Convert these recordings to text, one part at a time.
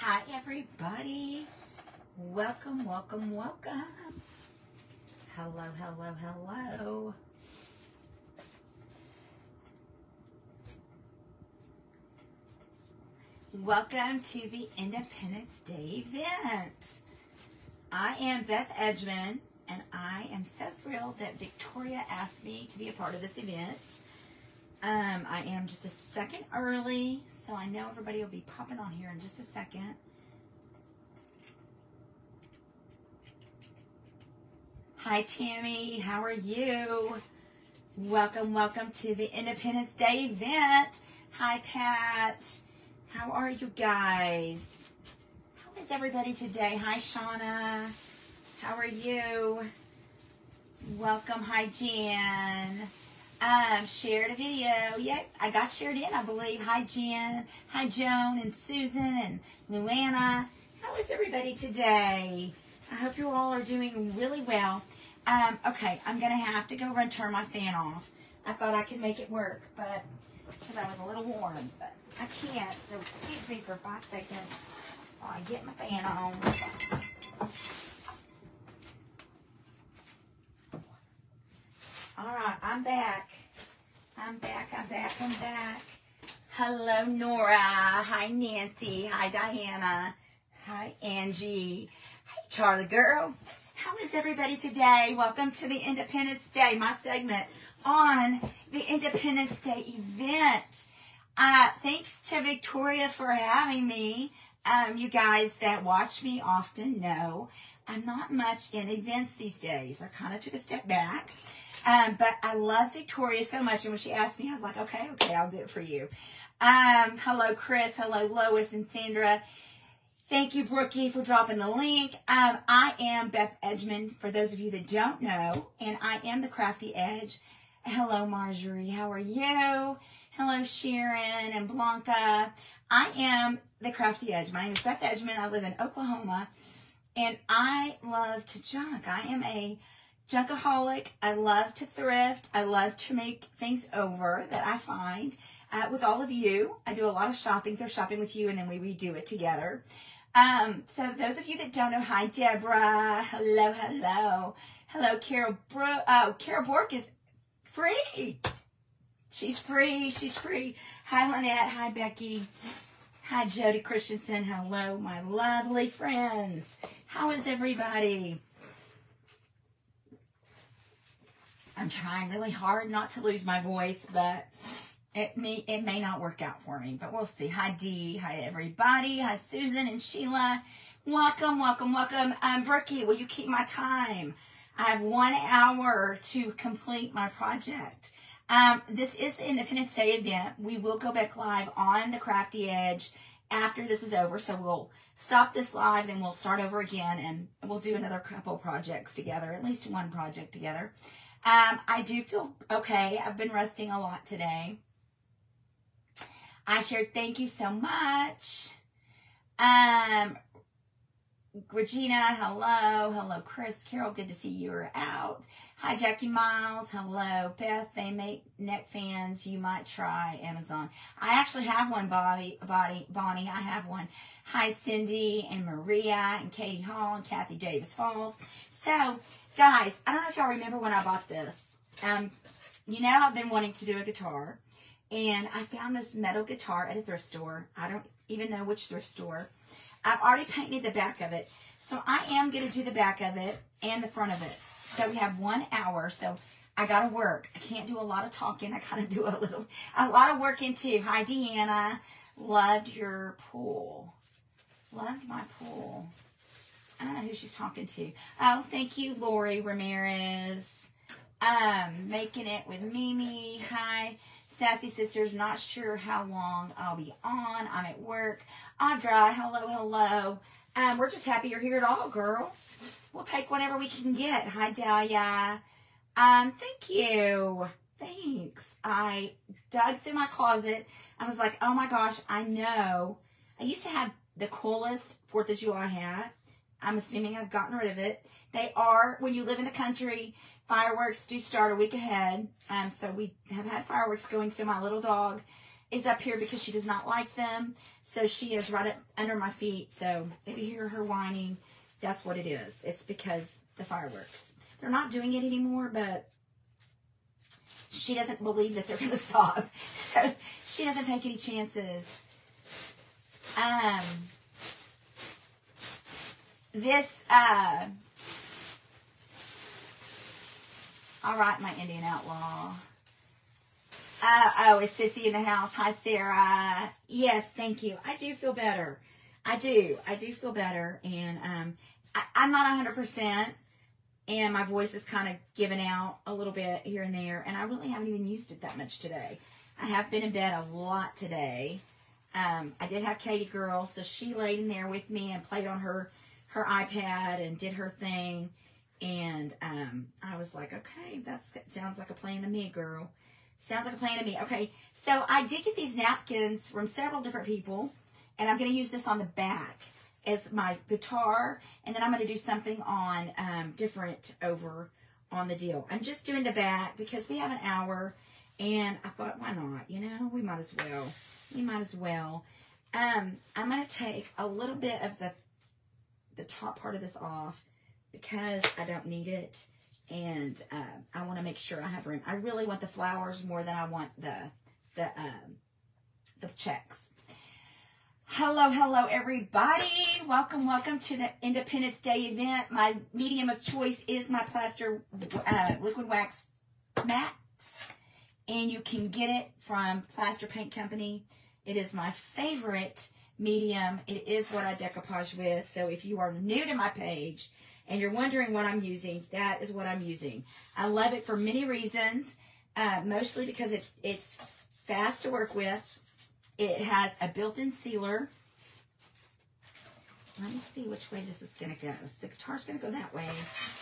Hi, everybody. Welcome, welcome, welcome. Hello, hello, hello. Welcome to the Independence Day event. I am Beth Edgman, and I am so thrilled that Victoria asked me to be a part of this event. Um, I am just a second early, so I know everybody will be popping on here in just a second. Hi, Tammy. How are you? Welcome, welcome to the Independence Day event. Hi, Pat. How are you guys? How is everybody today? Hi, Shauna. How are you? Welcome. Hi, Jan. Um, shared a video. Yep, I got shared in, I believe. Hi, Jen. Hi, Joan and Susan and Luana. How is everybody today? I hope you all are doing really well. Um, okay, I'm going to have to go run turn my fan off. I thought I could make it work, but because I was a little warm, but I can't. So excuse me for five seconds while I get my fan on. All right, I'm back. I'm back, I'm back, I'm back. Hello, Nora. Hi, Nancy. Hi, Diana. Hi, Angie. Hey, Charlie girl. How is everybody today? Welcome to the Independence Day, my segment on the Independence Day event. Uh, thanks to Victoria for having me. Um, you guys that watch me often know I'm not much in events these days. I kind of took a step back. Um, but I love Victoria so much. And when she asked me, I was like, okay, okay, I'll do it for you. Um, hello, Chris. Hello, Lois and Sandra. Thank you, Brookie, for dropping the link. Um, I am Beth Edgman, for those of you that don't know, and I am the Crafty Edge. Hello, Marjorie. How are you? Hello, Sharon and Blanca. I am the Crafty Edge. My name is Beth Edgman. I live in Oklahoma, and I love to junk. I am a junkaholic. I love to thrift. I love to make things over that I find uh, with all of you. I do a lot of shopping, thrift shopping with you, and then we redo it together. Um, so those of you that don't know, hi Deborah. Hello, hello. Hello, Carol Bro oh, Carol Bork is free. She's free. She's free. Hi, Lynette. Hi, Becky. Hi, Jody Christensen. Hello, my lovely friends. How is everybody? I'm trying really hard not to lose my voice, but it may it may not work out for me, but we'll see. Hi Dee, hi everybody, hi Susan and Sheila. Welcome, welcome, welcome. Um, Brookie, will you keep my time? I have one hour to complete my project. Um, this is the Independence Day event. We will go back live on the Crafty Edge after this is over. So we'll stop this live, then we'll start over again, and we'll do another couple projects together, at least one project together. Um, I do feel okay. I've been resting a lot today. I shared thank you so much. Um, Regina, hello. Hello, Chris. Carol, good to see you are out. Hi, Jackie Miles. Hello. Beth, they make neck fans. You might try Amazon. I actually have one, Bobby, Body, Bonnie. I have one. Hi, Cindy and Maria and Katie Hall and Kathy Davis Falls. So, guys, I don't know if y'all remember when I bought this. Um, you know, I've been wanting to do a guitar, and I found this metal guitar at a thrift store. I don't even know which thrift store. I've already painted the back of it, so I am going to do the back of it and the front of it. So we have one hour, so I got to work. I can't do a lot of talking. I got to do a little, a lot of working too. Hi, Deanna. Loved your pool. Loved my pool. I don't know who she's talking to. Oh, thank you, Lori Ramirez. Um, making it with Mimi. Hi, Sassy Sisters. Not sure how long I'll be on. I'm at work. Audra, hello, hello. Um, we're just happy you're here at all, girl. We'll take whatever we can get. Hi, Dahlia. Um, thank you. Thanks. I dug through my closet. I was like, oh my gosh, I know. I used to have the coolest Fourth of July hat. I'm assuming I've gotten rid of it. They are, when you live in the country, fireworks do start a week ahead. Um, so we have had fireworks going. So my little dog is up here because she does not like them. So she is right up under my feet. So if you hear her whining, that's what it is. It's because the fireworks. They're not doing it anymore, but she doesn't believe that they're going to stop. So she doesn't take any chances. Um, this, uh, all right, my Indian outlaw. Uh, oh, is Sissy in the house? Hi, Sarah. Yes, thank you. I do feel better. I do. I do feel better. And um, I, I'm not 100%. And my voice is kind of giving out a little bit here and there. And I really haven't even used it that much today. I have been in bed a lot today. Um, I did have Katie Girl, so she laid in there with me and played on her her iPad and did her thing. And um, I was like, okay, that sounds like a plan to me, girl. Sounds like a plan to me. Okay, so I did get these napkins from several different people, and I'm going to use this on the back as my guitar, and then I'm going to do something on um, different over on the deal. I'm just doing the back because we have an hour, and I thought, why not? You know, we might as well. We might as well. Um, I'm going to take a little bit of the the top part of this off because I don't need it and uh, I want to make sure I have room. I really want the flowers more than I want the the um, the checks. Hello, hello, everybody. Welcome, welcome to the Independence Day event. My medium of choice is my plaster uh, liquid wax mats, and you can get it from Plaster Paint Company. It is my favorite medium. It is what I decoupage with. So if you are new to my page, and you're wondering what I'm using, that is what I'm using. I love it for many reasons, uh, mostly because it, it's fast to work with. It has a built-in sealer. Let me see which way this is going to go. So the guitar's going to go that way.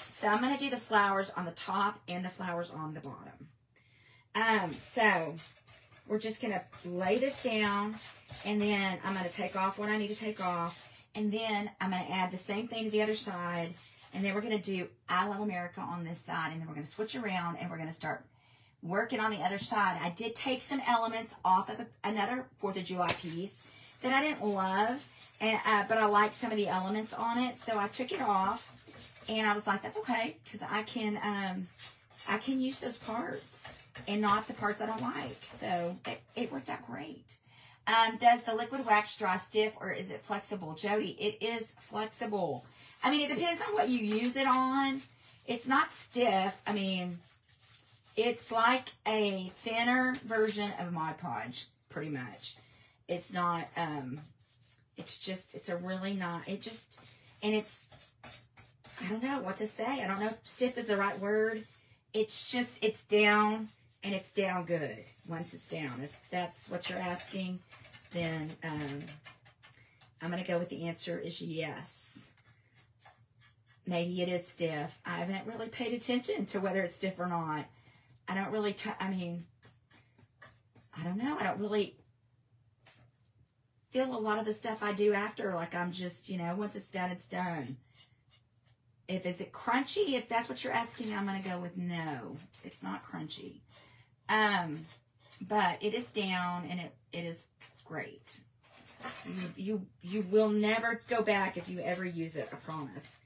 So I'm going to do the flowers on the top and the flowers on the bottom. Um, so we're just going to lay this down and then I'm going to take off what I need to take off. And then I'm going to add the same thing to the other side and then we're going to do I Love America on this side. And then we're going to switch around and we're going to start working on the other side. I did take some elements off of another 4th of July piece that I didn't love. and uh, But I liked some of the elements on it. So I took it off. And I was like, that's okay. Because I can, um, I can use those parts and not the parts I don't like. So it, it worked out great. Um, does the liquid wax dry stiff or is it flexible? Jody, it is flexible. I mean, it depends on what you use it on. It's not stiff. I mean, it's like a thinner version of Mod Podge, pretty much. It's not, um, it's just, it's a really not, it just, and it's, I don't know what to say. I don't know if stiff is the right word. It's just, it's down and it's down good once it's down. If that's what you're asking, then um, I'm going to go with the answer is yes maybe it is stiff. I haven't really paid attention to whether it's stiff or not. I don't really, t- I mean, I don't know. I don't really feel a lot of the stuff I do after. Like I'm just, you know, once it's done, it's done. If is it crunchy, if that's what you're asking, I'm going to go with no. It's not crunchy. Um, but it is down and it, it is great. You, you, you will never go back if you ever use it. I promise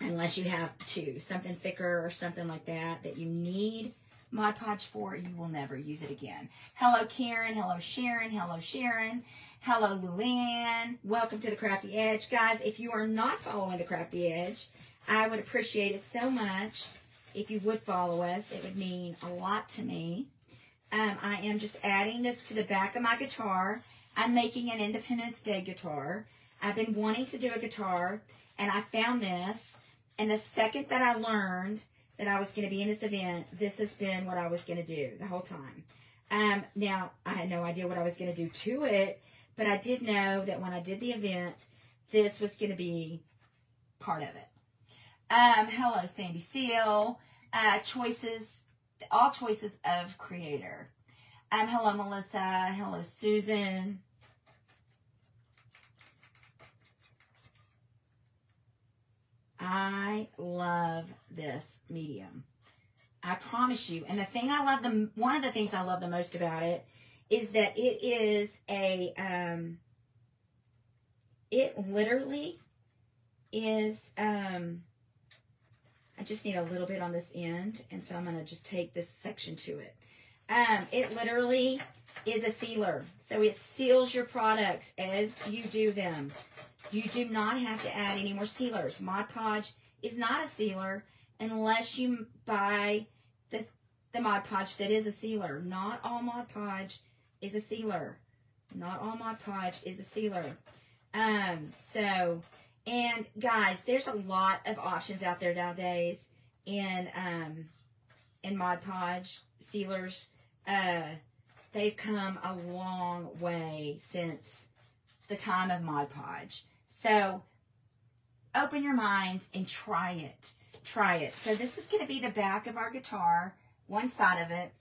unless you have to, something thicker or something like that that you need Mod Podge for, you will never use it again. Hello, Karen. Hello, Sharon. Hello, Sharon. Hello, Luann. Welcome to the Crafty Edge. Guys, if you are not following the Crafty Edge, I would appreciate it so much if you would follow us. It would mean a lot to me. Um, I am just adding this to the back of my guitar. I'm making an Independence Day guitar. I've been wanting to do a guitar, and I found this and the second that I learned that I was going to be in this event, this has been what I was going to do the whole time. Um, now, I had no idea what I was going to do to it, but I did know that when I did the event, this was going to be part of it. Um, hello, Sandy Seal. Uh, choices, all choices of creator. Um, hello, Melissa. Hello, Susan. I love this medium. I promise you. And the thing I love the one of the things I love the most about it is that it is a, um, it literally is, um, I just need a little bit on this end, and so I'm going to just take this section to it. Um, it literally is a sealer. So it seals your products as you do them. You do not have to add any more sealers. Mod Podge is not a sealer unless you buy the, the Mod Podge that is a sealer. Not all Mod Podge is a sealer. Not all Mod Podge is a sealer. Um, so, and guys, there's a lot of options out there nowadays in, um, in Mod Podge sealers. Uh, they've come a long way since the time of Mod Podge. So open your minds and try it. Try it. So this is going to be the back of our guitar, one side of it.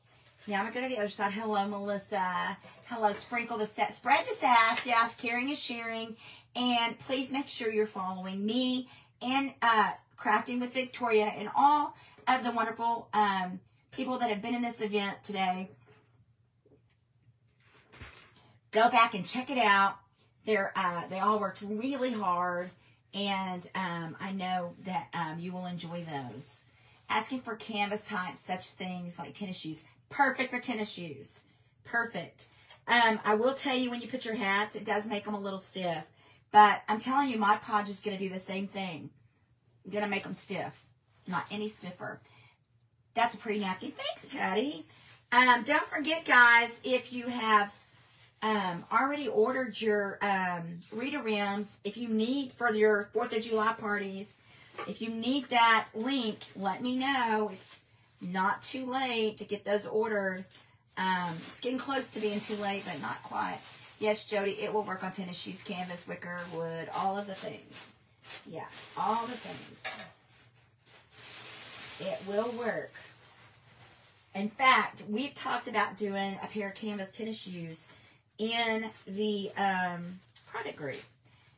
Now I'm going to go to the other side. Hello, Melissa. Hello, sprinkle the set, spread the sass. Yes, caring is sharing. And please make sure you're following me and uh, Crafting with Victoria and all of the wonderful um, people that have been in this event today. Go back and check it out. They're, uh, they all worked really hard, and um, I know that um, you will enjoy those. Asking for canvas types, such things like tennis shoes. Perfect for tennis shoes. Perfect. Um, I will tell you when you put your hats, it does make them a little stiff. But I'm telling you, Mod Podge is going to do the same thing. I'm going to make them stiff. Not any stiffer. That's a pretty napkin. Thanks, Patty. Um, don't forget, guys, if you have um, already ordered your um, Rita rims, if you need for your 4th of July parties, if you need that link, let me know. It's not too late to get those ordered. Um, it's getting close to being too late, but not quite. Yes, Jody, it will work on tennis shoes, canvas, wicker, wood, all of the things. Yeah, all the things. It will work. In fact, we've talked about doing a pair of canvas tennis shoes in the um, private group.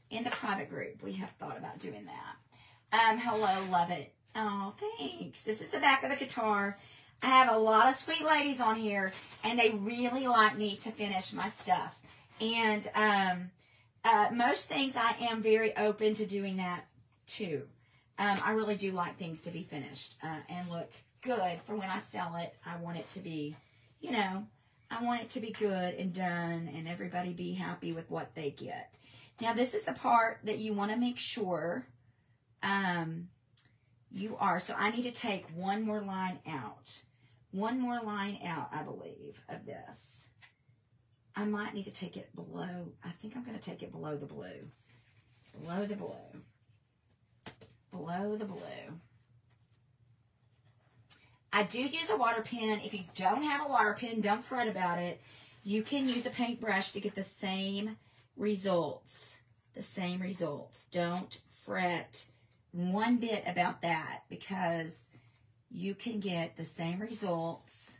In the private group, we have thought about doing that. Um, hello, love it. Oh, thanks. This is the back of the guitar. I have a lot of sweet ladies on here, and they really like me to finish my stuff. And um, uh, most things I am very open to doing that too. Um, I really do like things to be finished uh, and look good for when I sell it. I want it to be, you know, I want it to be good and done and everybody be happy with what they get. Now, this is the part that you want to make sure um, you are. So I need to take one more line out. One more line out, I believe, of this. I might need to take it below. I think I'm going to take it below the blue. Below the blue. Below the blue. I do use a water pen. If you don't have a water pen, don't fret about it. You can use a paintbrush to get the same results. The same results. Don't fret one bit about that because you can get the same results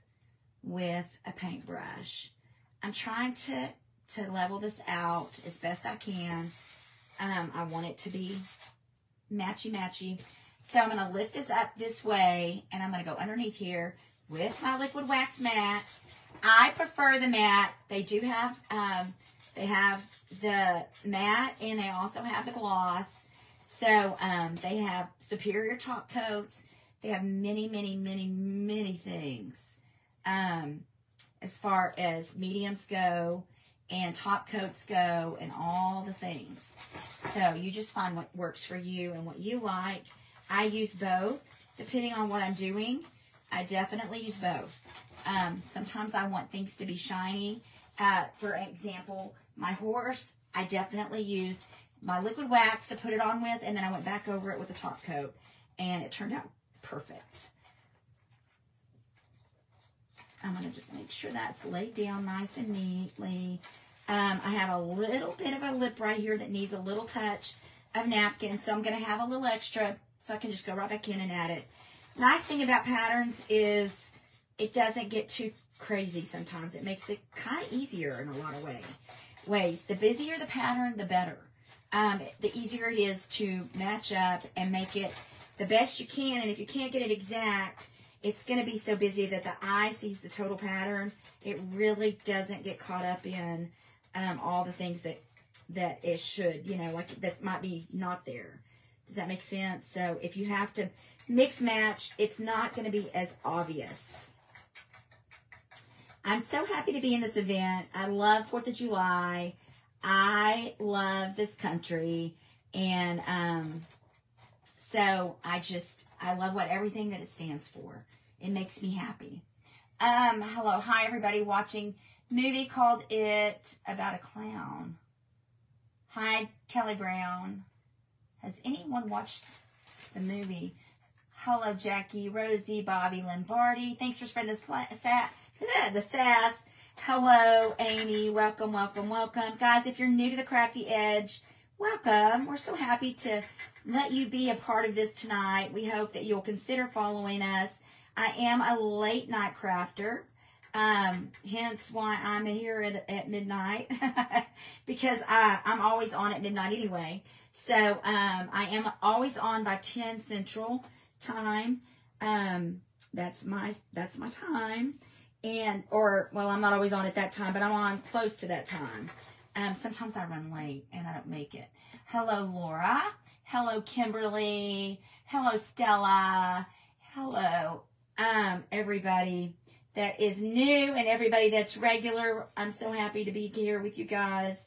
with a paintbrush. I'm trying to, to level this out as best I can. Um, I want it to be matchy-matchy. So I'm going to lift this up this way, and I'm going to go underneath here with my liquid wax matte. I prefer the matte. They do have, um, they have the matte, and they also have the gloss. So um, they have superior top coats. They have many, many, many, many things um, as far as mediums go and top coats go and all the things. So you just find what works for you and what you like. I use both depending on what I'm doing. I definitely use both. Um, sometimes I want things to be shiny. Uh, for example, my horse, I definitely used my liquid wax to put it on with, and then I went back over it with a top coat, and it turned out perfect. I'm going to just make sure that's laid down nice and neatly. Um, I have a little bit of a lip right here that needs a little touch of napkin, so I'm going to have a little extra so I can just go right back in and add it. Nice thing about patterns is it doesn't get too crazy sometimes. It makes it kind of easier in a lot of way, ways. The busier the pattern, the better. Um, the easier it is to match up and make it the best you can. And if you can't get it exact, it's going to be so busy that the eye sees the total pattern. It really doesn't get caught up in um, all the things that that it should, you know, like that might be not there. Does that make sense? So if you have to mix match, it's not going to be as obvious. I'm so happy to be in this event. I love 4th of July. I love this country. And um, so I just, I love what everything that it stands for. It makes me happy. Um, hello. Hi, everybody watching movie called It about a clown. Hi, Kelly Brown. Has anyone watched the movie? Hello, Jackie, Rosie, Bobby, Lombardi. Thanks for spreading the, sa- the sass. Hello, Amy. Welcome, welcome, welcome. Guys, if you're new to the Crafty Edge, welcome. We're so happy to let you be a part of this tonight. We hope that you'll consider following us. I am a late night crafter. Um, hence why I'm here at, at midnight because I, I'm always on at midnight anyway. So um, I am always on by 10 Central time. Um, that's my that's my time, and or well, I'm not always on at that time, but I'm on close to that time. Um, sometimes I run late and I don't make it. Hello, Laura. Hello, Kimberly. Hello, Stella. Hello, um, everybody that is new and everybody that's regular. I'm so happy to be here with you guys.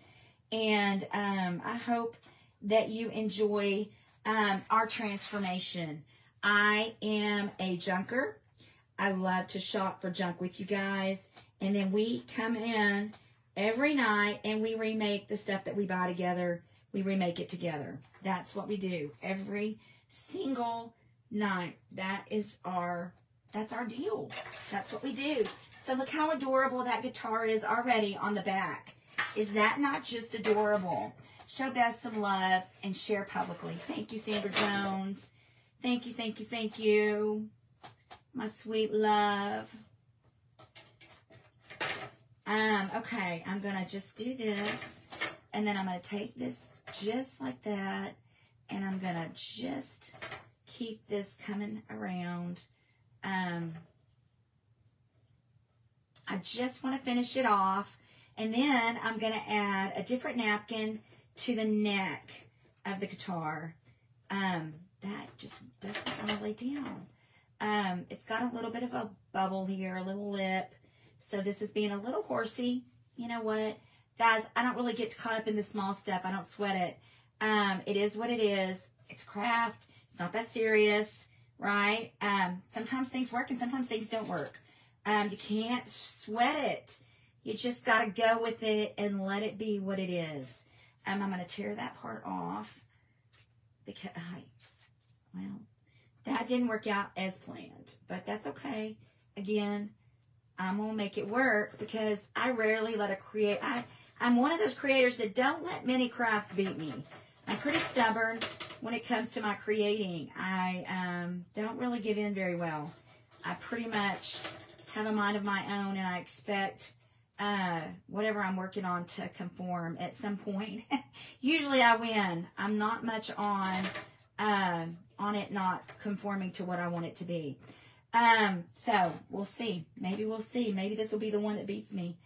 And um, I hope that you enjoy um, our transformation. I am a junker. I love to shop for junk with you guys. And then we come in every night and we remake the stuff that we buy together. We remake it together. That's what we do every single night. That is our that's our deal. That's what we do. So look how adorable that guitar is already on the back. Is that not just adorable? Show Beth some love and share publicly. Thank you, Sandra Jones. Thank you, thank you, thank you. My sweet love. Um, okay, I'm going to just do this. And then I'm going to take this just like that. And I'm going to just keep this coming around. Um, I just want to finish it off. And then I'm going to add a different napkin to the neck of the guitar. Um, that just doesn't want to lay down. Um, it's got a little bit of a bubble here, a little lip. So this is being a little horsey. You know what? Guys, I don't really get caught up in the small stuff. I don't sweat it. Um, it is what it is. It's craft. It's not that serious right? Um, sometimes things work and sometimes things don't work. Um, you can't sweat it. You just got to go with it and let it be what it is. Um, I'm going to tear that part off because, I, well, that didn't work out as planned, but that's okay. Again, I'm to make it work because I rarely let a create. I, I'm one of those creators that don't let many crafts beat me. I'm pretty stubborn when it comes to my creating. I um, don't really give in very well. I pretty much have a mind of my own and I expect uh, whatever I'm working on to conform at some point. Usually I win. I'm not much on uh, on it not conforming to what I want it to be. Um, so we'll see. Maybe we'll see. Maybe this will be the one that beats me.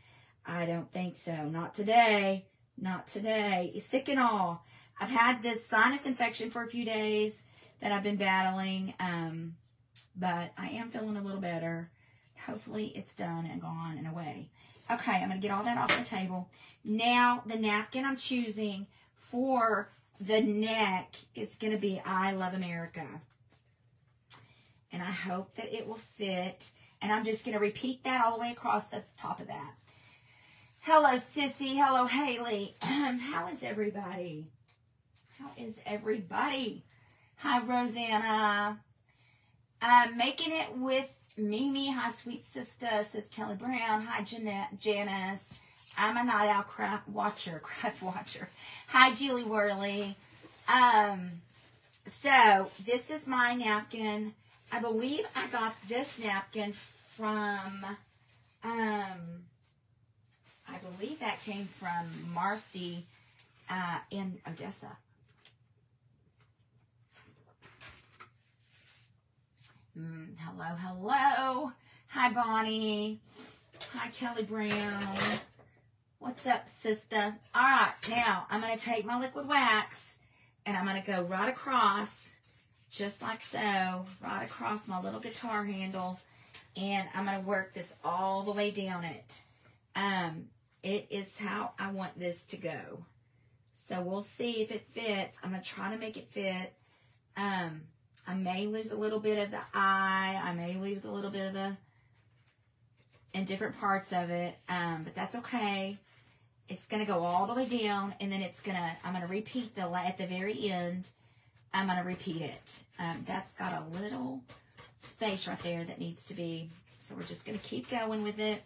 I don't think so. Not today. Not today. Sick and all. I've had this sinus infection for a few days that I've been battling, um, but I am feeling a little better. Hopefully it's done and gone and away. Okay, I'm going to get all that off the table. Now, the napkin I'm choosing for the neck is going to be I Love America. And I hope that it will fit. And I'm just going to repeat that all the way across the top of that. Hello, Sissy. Hello, Haley. How is everybody? How is everybody? Hi, Rosanna. I'm making it with Mimi. Hi, sweet sister, says Kelly Brown. Hi, Jeanette, Janice. I'm a night owl craft watcher, craft watcher. Hi, Julie Worley. Um, so this is my napkin. I believe I got this napkin from, um, I believe that came from Marcy uh, in Odessa. Mm, hello, hello. Hi, Bonnie. Hi, Kelly Brown. What's up, sister? All right, now I'm going to take my liquid wax and I'm going to go right across, just like so, right across my little guitar handle. And I'm going to work this all the way down it. Um, it is how I want this to go. So we'll see if it fits. I'm going to try to make it fit. Um, I may lose a little bit of the eye. I may lose a little bit of the, in different parts of it. Um, but that's okay. It's going to go all the way down and then it's going to, I'm going to repeat the, at the very end, I'm going to repeat it. Um, that's got a little space right there that needs to be, so we're just going to keep going with it.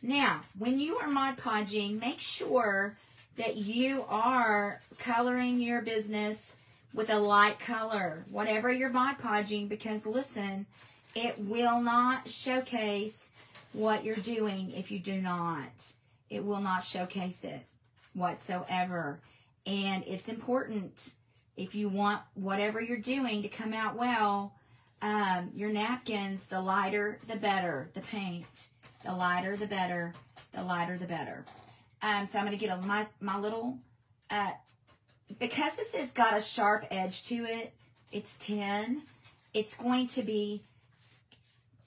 Now, when you are Mod Podging, make sure that you are coloring your business with a light color, whatever you're Mod Podging, because listen, it will not showcase what you're doing if you do not. It will not showcase it whatsoever. And it's important if you want whatever you're doing to come out well, um, your napkins, the lighter, the better, the paint. The lighter, the better. The lighter, the better. Um, so I'm going to get a, my, my little, uh, because this has got a sharp edge to it, it's 10. It's going to be,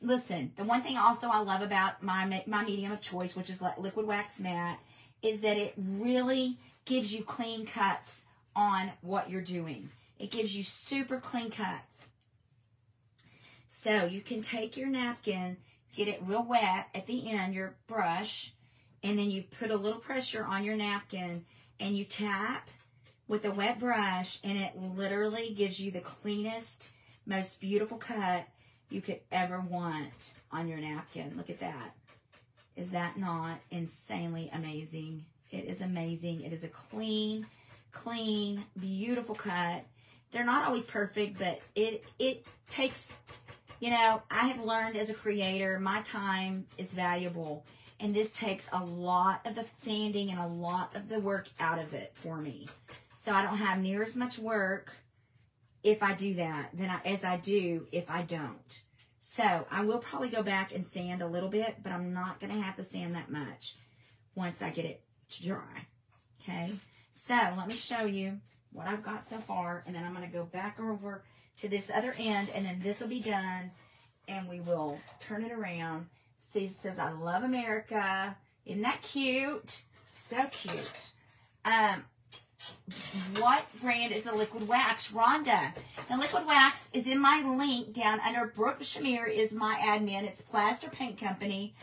listen, the one thing also I love about my, my medium of choice, which is liquid wax matte, is that it really gives you clean cuts on what you're doing. It gives you super clean cuts. So you can take your napkin get it real wet at the end, your brush, and then you put a little pressure on your napkin and you tap with a wet brush and it literally gives you the cleanest, most beautiful cut you could ever want on your napkin. Look at that. Is that not insanely amazing? It is amazing. It is a clean, clean, beautiful cut. They're not always perfect, but it it takes you know, I have learned as a creator, my time is valuable. And this takes a lot of the sanding and a lot of the work out of it for me. So I don't have near as much work if I do that than I, as I do if I don't. So I will probably go back and sand a little bit, but I'm not going to have to sand that much once I get it to dry. Okay. So let me show you what I've got so far, and then I'm going to go back over to this other end, and then this will be done, and we will turn it around. It says, I love America. Isn't that cute? So cute. Um, what brand is the liquid wax? Rhonda. The liquid wax is in my link down under Brooke Shamir is my admin. It's Plaster Paint Company,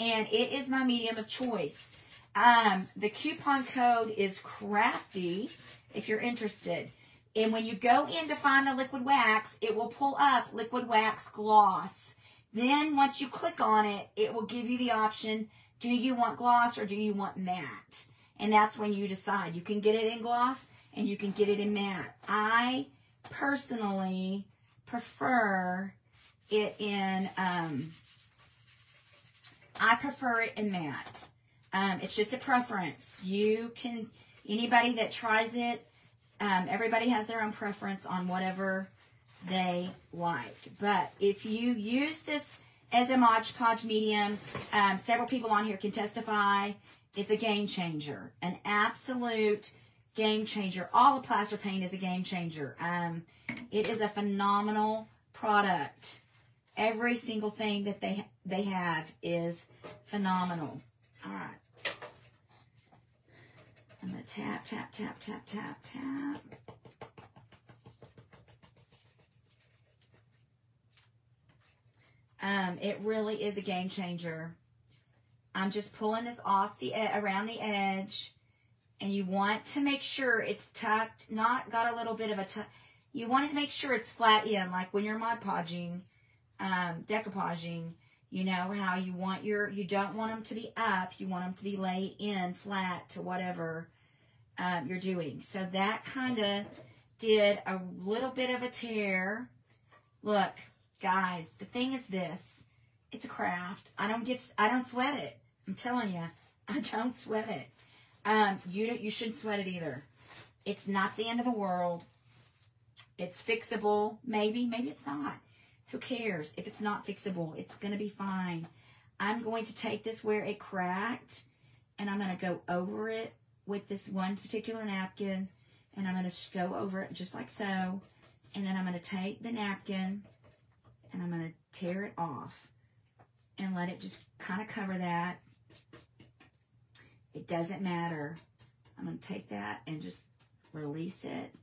and it is my medium of choice. Um, the coupon code is crafty if you're interested. And when you go in to find the liquid wax, it will pull up liquid wax gloss. Then once you click on it, it will give you the option, do you want gloss or do you want matte? And that's when you decide. You can get it in gloss and you can get it in matte. I personally prefer it in, um, I prefer it in matte. Um, it's just a preference. You can, anybody that tries it, um, everybody has their own preference on whatever they like. But if you use this as a Mod Podge medium, um, several people on here can testify it's a game changer, an absolute game changer. All the plaster paint is a game changer. Um, it is a phenomenal product. Every single thing that they they have is phenomenal. All right. I'm going to tap, tap, tap, tap, tap, tap. Um, it really is a game changer. I'm just pulling this off the around the edge, and you want to make sure it's tucked, not got a little bit of a tuck. You want to make sure it's flat in, like when you're Mod Podging, um, decoupaging. You know how you want your, you don't want them to be up. You want them to be laid in flat to whatever um, you're doing. So that kind of did a little bit of a tear Look, guys, the thing is this. It's a craft. I don't get, I don't sweat it. I'm telling you, I don't sweat it. Um, you don't, you shouldn't sweat it either. It's not the end of the world. It's fixable. Maybe, maybe it's not. Who cares? If it's not fixable, it's going to be fine. I'm going to take this where it cracked and I'm going to go over it with this one particular napkin and I'm going to go over it just like so. And then I'm going to take the napkin and I'm going to tear it off and let it just kind of cover that. It doesn't matter. I'm going to take that and just release it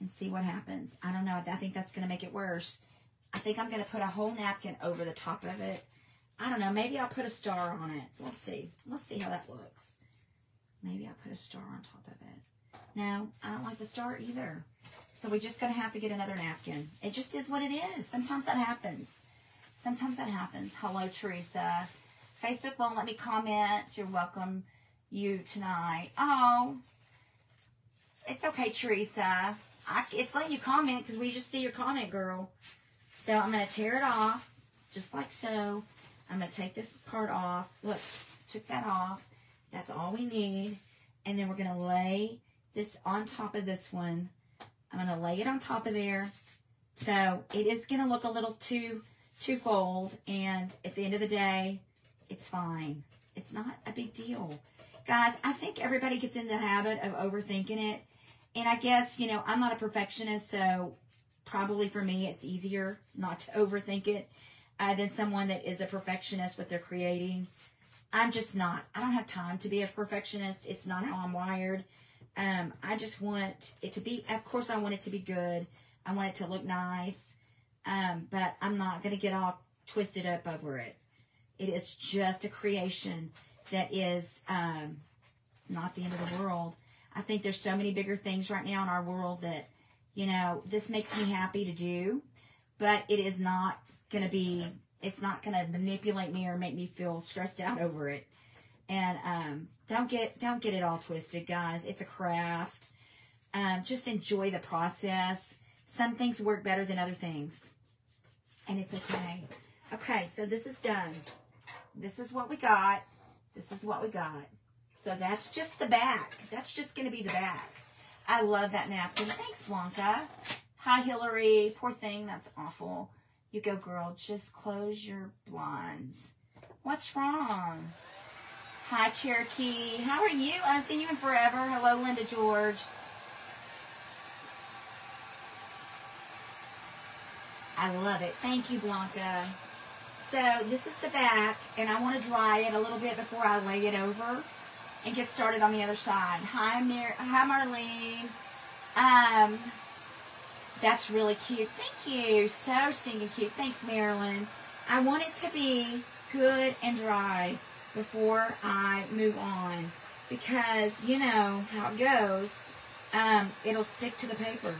and see what happens. I don't know. I think that's going to make it worse. I think I'm going to put a whole napkin over the top of it. I don't know. Maybe I'll put a star on it. We'll see. We'll see how that looks. Maybe I'll put a star on top of it. No, I don't like the star either. So we're just going to have to get another napkin. It just is what it is. Sometimes that happens. Sometimes that happens. Hello, Teresa. Facebook won't let me comment. You're welcome you tonight. Oh, it's okay, Teresa. I, it's letting you comment because we just see your comment, girl. So I'm going to tear it off, just like so. I'm going to take this part off. Look, took that off. That's all we need. And then we're going to lay this on top of this one. I'm going to lay it on top of there. So it is going to look a little too, two-fold. And at the end of the day, it's fine. It's not a big deal. Guys, I think everybody gets in the habit of overthinking it. And I guess, you know, I'm not a perfectionist, so probably for me it's easier not to overthink it uh, than someone that is a perfectionist with their creating. I'm just not. I don't have time to be a perfectionist. It's not how I'm wired. Um, I just want it to be, of course, I want it to be good. I want it to look nice. Um, but I'm not going to get all twisted up over it. It is just a creation that is um, not the end of the world. I think there's so many bigger things right now in our world that, you know, this makes me happy to do, but it is not going to be, it's not going to manipulate me or make me feel stressed out over it. And um, don't get don't get it all twisted, guys. It's a craft. Um, just enjoy the process. Some things work better than other things, and it's okay. Okay, so this is done. This is what we got. This is what we got. So that's just the back. That's just going to be the back. I love that napkin. Thanks, Blanca. Hi, Hillary. Poor thing. That's awful. You go, girl. Just close your blinds. What's wrong? Hi, Cherokee. How are you? I haven't seen you in forever. Hello, Linda George. I love it. Thank you, Blanca. So this is the back, and I want to dry it a little bit before I lay it over and get started on the other side. Hi, Mar- Hi Marlene. Um, that's really cute. Thank you. So stinking cute. Thanks, Marilyn. I want it to be good and dry before I move on because you know how it goes. Um, it'll stick to the paper,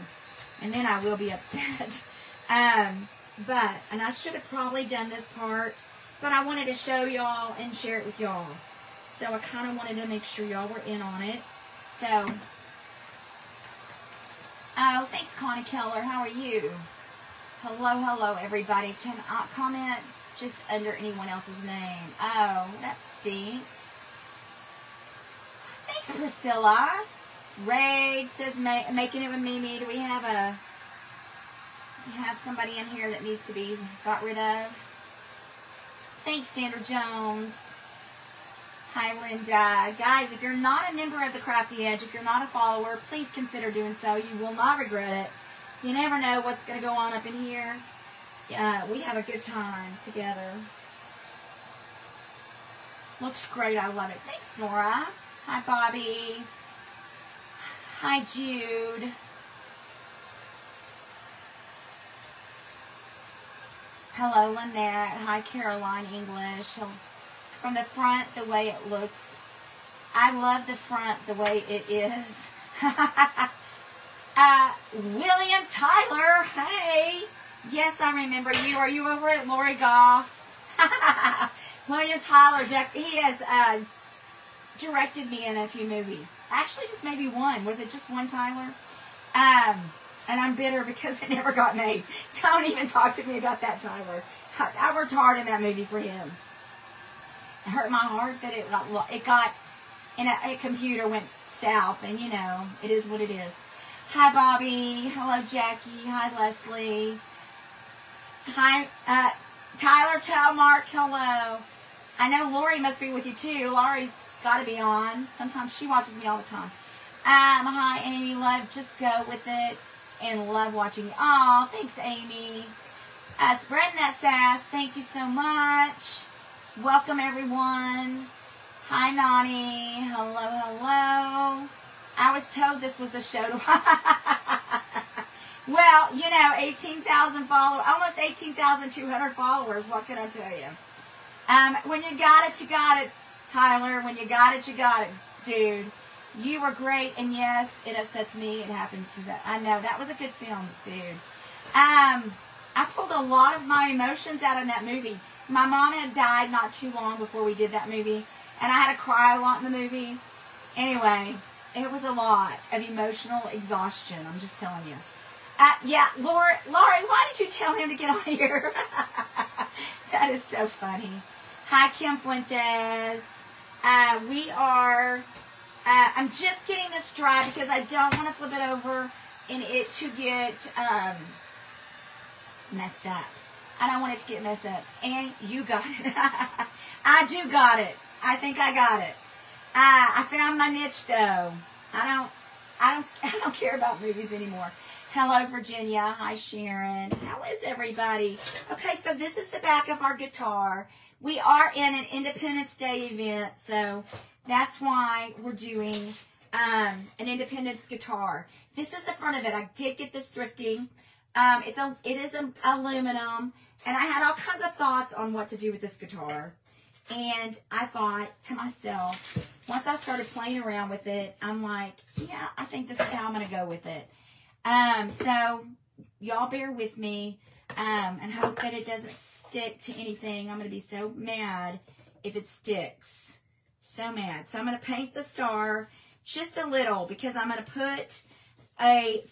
and then I will be upset. um, but, and I should have probably done this part, but I wanted to show y'all and share it with y'all. So I kind of wanted to make sure y'all were in on it. So, oh, thanks, Connie Keller. How are you? Hello, hello, everybody. Can I comment just under anyone else's name? Oh, that stinks. Thanks, Priscilla. Raid says ma- making it with Mimi. Do we have a Do you have somebody in here that needs to be got rid of. Thanks, Sandra Jones. Hi, Linda. Guys, if you're not a member of the Crafty Edge, if you're not a follower, please consider doing so. You will not regret it. You never know what's going to go on up in here. Uh, we have a good time together. Looks great. I love it. Thanks, Nora. Hi, Bobby. Hi, Jude. Hello, Lynette. Hi, Caroline English. From the front, the way it looks. I love the front, the way it is. uh, William Tyler. Hey. Yes, I remember you. Are you over at Lori Goss? William Tyler, he has uh, directed me in a few movies. Actually, just maybe one. Was it just one, Tyler? Um, And I'm bitter because it never got made. Don't even talk to me about that, Tyler. I worked hard in that movie for him. It hurt my heart that it got, it got, and a, a computer went south, and you know, it is what it is. Hi, Bobby. Hello, Jackie. Hi, Leslie. Hi, uh, Tyler. Tell Mark hello. I know Lori must be with you too. Lori's got to be on. Sometimes she watches me all the time. Um, hi, Amy. Love, just go with it and love watching. You. Oh, thanks, Amy. Uh, spreading that sass. Thank you so much. Welcome, everyone. Hi, Nani. Hello, hello. I was told this was the show to Well, you know, 18,000 followers, almost 18,200 followers. What can I tell you? Um, when you got it, you got it, Tyler. When you got it, you got it, dude. You were great, and yes, it upsets me. It happened to that. I know that was a good film, dude. Um, I pulled a lot of my emotions out in that movie. My mom had died not too long before we did that movie, and I had to cry a lot in the movie. Anyway, it was a lot of emotional exhaustion. I'm just telling you. Uh, yeah, Laura, Laurie, why did you tell him to get on here? that is so funny. Hi, Kim Fuentes. Uh, we are, uh, I'm just getting this dry because I don't want to flip it over and it to get um, messed up. I don't want it to get messed up. And you got it. I do got it. I think I got it. Uh, I found my niche though. I don't, I don't, I don't care about movies anymore. Hello, Virginia. Hi, Sharon. How is everybody? Okay, so this is the back of our guitar. We are in an Independence Day event, so that's why we're doing um, an Independence guitar. This is the front of it. I did get this thrifting. Um, it's a, it is a, aluminum, and I had all kinds of thoughts on what to do with this guitar. And I thought to myself, once I started playing around with it, I'm like, yeah, I think this is how I'm going to go with it. Um, so y'all bear with me um, and hope that it doesn't stick to anything. I'm going to be so mad if it sticks. So mad. So I'm going to paint the star just a little because I'm going to put a,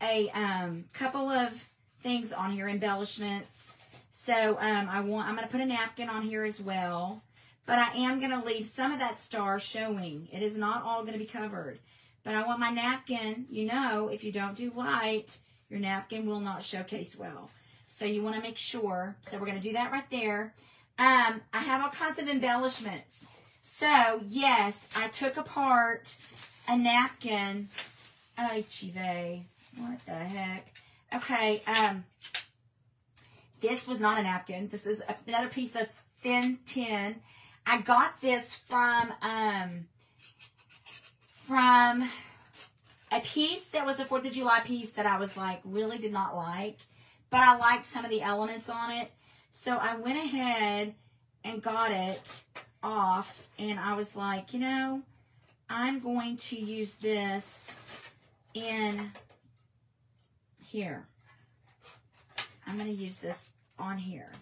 a um, couple of things on here, embellishments. So um, I want, I'm going to put a napkin on here as well. But I am going to leave some of that star showing. It is not all going to be covered. But I want my napkin, you know, if you don't do light, your napkin will not showcase well. So you want to make sure. So we're going to do that right there. Um, I have all kinds of embellishments. So, yes, I took apart a napkin. Oh, chive. What the heck? Okay, um, this was not a napkin. This is another piece of thin tin. I got this from, um, from a piece that was a 4th of July piece that I was like, really did not like, but I liked some of the elements on it. So I went ahead and got it off and I was like, you know, I'm going to use this in here. I'm going to use this on here.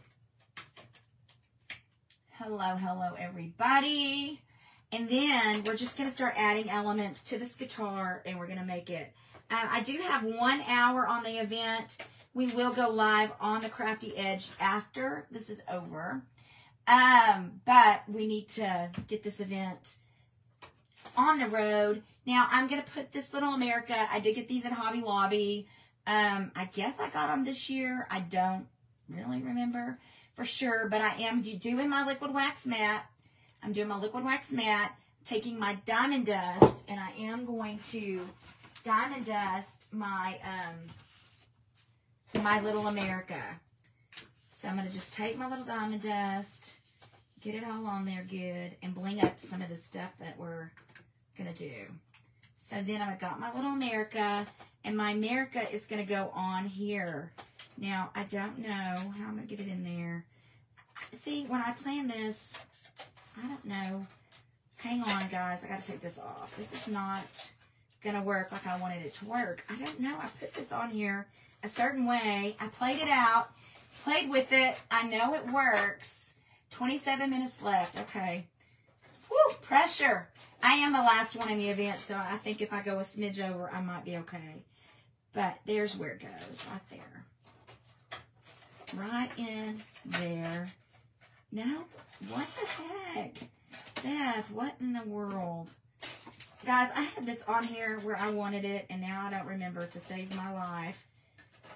Hello, hello, everybody. And then we're just going to start adding elements to this guitar and we're going to make it. Uh, I do have one hour on the event. We will go live on the Crafty Edge after this is over. Um, but we need to get this event on the road. Now, I'm going to put this Little America. I did get these at Hobby Lobby. Um, I guess I got them this year. I don't really remember for sure, but I am doing my liquid wax matte I'm doing my liquid wax matte, taking my diamond dust, and I am going to diamond dust my um, my little America. So I'm going to just take my little diamond dust, get it all on there good, and bling up some of the stuff that we're going to do. So then I've got my little America, and my America is going to go on here. Now, I don't know how I'm going to get it in there. See, when I plan this, I don't know. Hang on, guys. I got to take this off. This is not going to work like I wanted it to work. I don't know. I put this on here a certain way. I played it out, played with it. I know it works. 27 minutes left. Okay. Woo, pressure. I am the last one in the event, so I think if I go a smidge over, I might be okay. But there's where it goes, right there. Right in there. No, what the heck? Beth, what in the world? Guys, I had this on here where I wanted it, and now I don't remember to save my life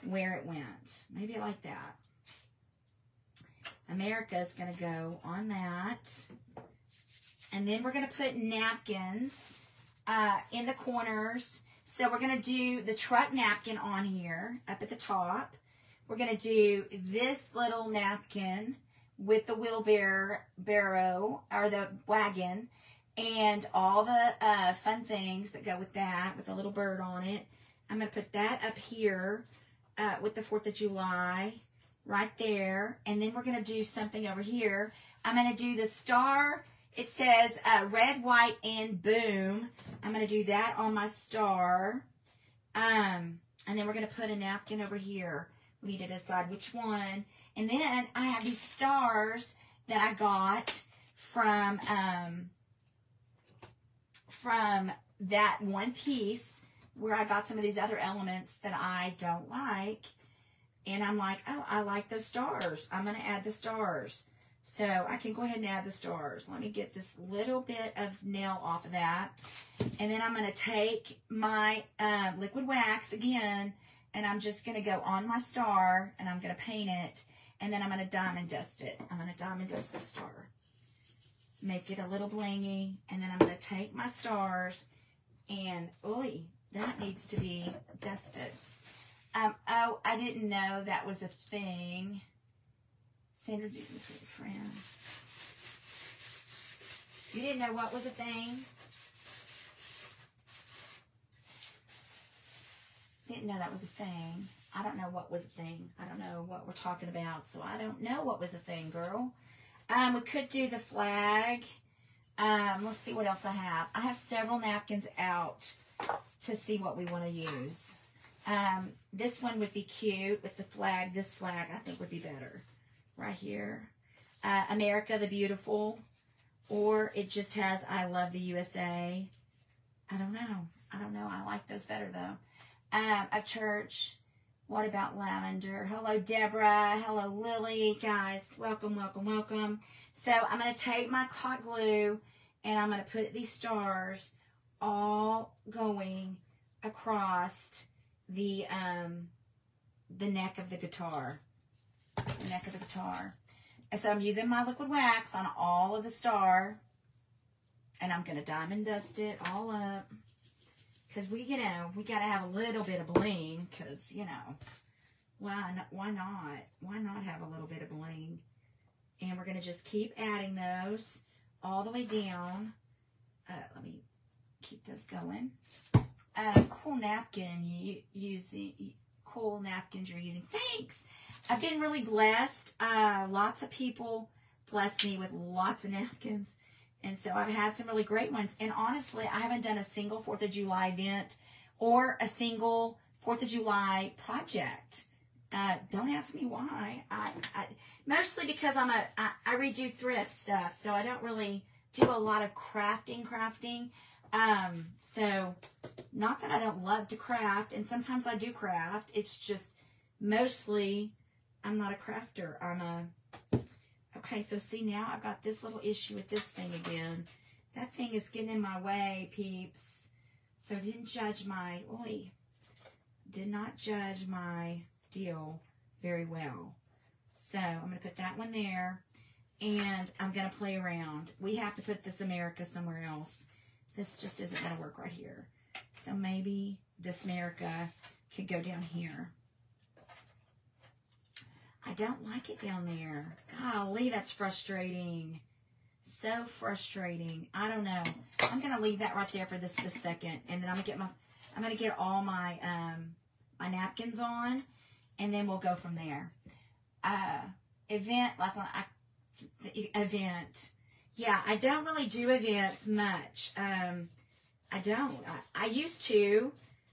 where it went. Maybe like that. America's going to go on that. And then we're going to put napkins uh, in the corners. So we're going to do the truck napkin on here up at the top. We're going to do this little napkin with the wheelbarrow or the wagon and all the uh, fun things that go with that with a little bird on it. I'm going to put that up here uh, with the 4th of July right there. And then we're going to do something over here. I'm going to do the star. It says uh, red, white, and boom. I'm going to do that on my star. Um, and then we're going to put a napkin over here. We need to decide which one. And then I have these stars that I got from, um, from that one piece where I got some of these other elements that I don't like. And I'm like, oh, I like those stars. I'm going to add the stars. So I can go ahead and add the stars. Let me get this little bit of nail off of that. And then I'm going to take my uh, liquid wax again, and I'm just going to go on my star, and I'm going to paint it. And then I'm going to diamond dust it. I'm going to diamond dust the star. Make it a little blingy. And then I'm going to take my stars, and, oi, that needs to be dusted. Um, oh, I didn't know that was a thing. Sandra do this with a friend. You didn't know what was a thing? Didn't know that was a thing. I don't know what was a thing. I don't know what we're talking about, so I don't know what was a thing, girl. Um, we could do the flag. Um, let's see what else I have. I have several napkins out to see what we want to use. Um, this one would be cute with the flag. This flag I think would be better. Right here. Uh, America the Beautiful. Or it just has I Love the USA. I don't know. I don't know. I like those better though. Um, a church. What about lavender? Hello, Deborah. Hello, Lily. Guys, welcome, welcome, welcome. So I'm going to take my hot glue and I'm going to put these stars all going across the um, the neck of the guitar. The neck of the guitar. And so I'm using my liquid wax on all of the star. And I'm going to diamond dust it all up. Because we, you know, we got to have a little bit of bling. Because, you know, why not, why not? Why not have a little bit of bling? And we're going to just keep adding those all the way down. Uh, let me keep those going uh, cool napkin you using cool napkins you're using. Thanks. I've been really blessed. Uh, lots of people blessed me with lots of napkins. And so I've had some really great ones. And honestly, I haven't done a single 4th of July event or a single 4th of July project. Uh, don't ask me why. I, I mostly because I'm a I, I redo thrift stuff, so I don't really do a lot of crafting. Crafting. Um, so, not that I don't love to craft, and sometimes I do craft. It's just mostly I'm not a crafter. I'm a. Okay, so see now I've got this little issue with this thing again. That thing is getting in my way, peeps. So didn't judge my, oi, did not judge my deal very well. So I'm going to put that one there and I'm going to play around. We have to put this America somewhere else. This just isn't going to work right here. So maybe this America could go down here. I don't like it down there. Golly, that's frustrating. So frustrating. I don't know. I'm going to leave that right there for this, this second. And then I'm going to get my, I'm going to get all my, um, my napkins on. And then we'll go from there. Uh, event, like, I, event yeah, I don't really do events much. Um, I don't. I, I used to.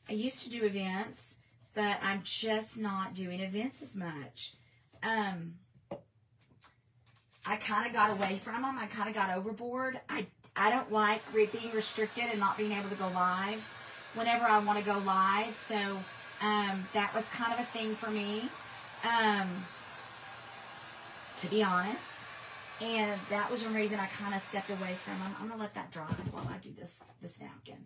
I used to do events, but I'm just not doing events as much. Um, I kind of got away from them. I kind of got overboard. I I don't like being restricted and not being able to go live whenever I want to go live. So Um, that was kind of a thing for me, um, to be honest. And that was one reason I kind of stepped away from them. I'm gonna let that dry while I do this this napkin.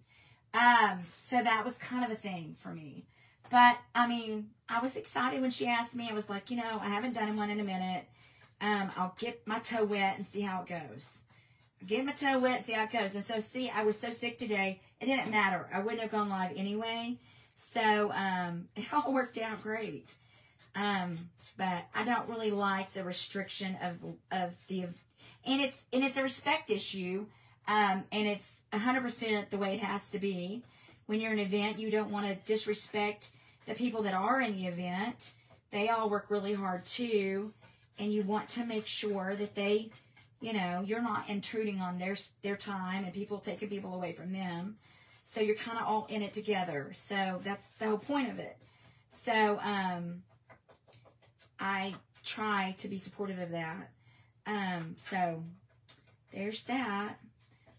Um, so that was kind of a thing for me. But I mean, I was excited when she asked me. I was like, you know, I haven't done one in a minute. Um, I'll get my toe wet and see how it goes. Get my toe wet, and see how it goes. And so, see, I was so sick today. It didn't matter. I wouldn't have gone live anyway. So um, it all worked out great. Um, but I don't really like the restriction of of the and it's and it's a respect issue. Um, and it's 100% the way it has to be. When you're in an event, you don't want to disrespect the people that are in the event. They all work really hard too, and you want to make sure that they, you know, you're not intruding on their their time and people taking people away from them. So you're kind of all in it together. So that's the whole point of it. So um, I try to be supportive of that. Um, so there's that.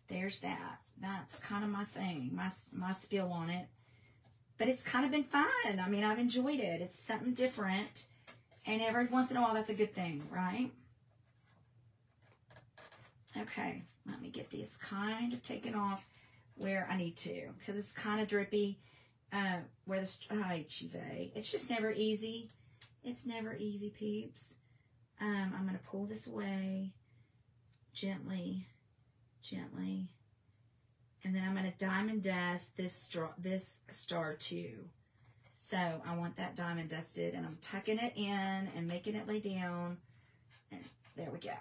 There's that. That's kind of my thing, my my spill on it. But it's kind of been fun. I mean, I've enjoyed it. It's something different, and every once in a while, that's a good thing, right? Okay, let me get these kind of taken off where I need to because it's kind of drippy. Uh, where the oh, it's just never easy. It's never easy, peeps. Um, I'm going to pull this away gently, gently. And then I'm going to diamond dust this, straw, this star too. So I want that diamond dusted and I'm tucking it in and making it lay down. And there we go.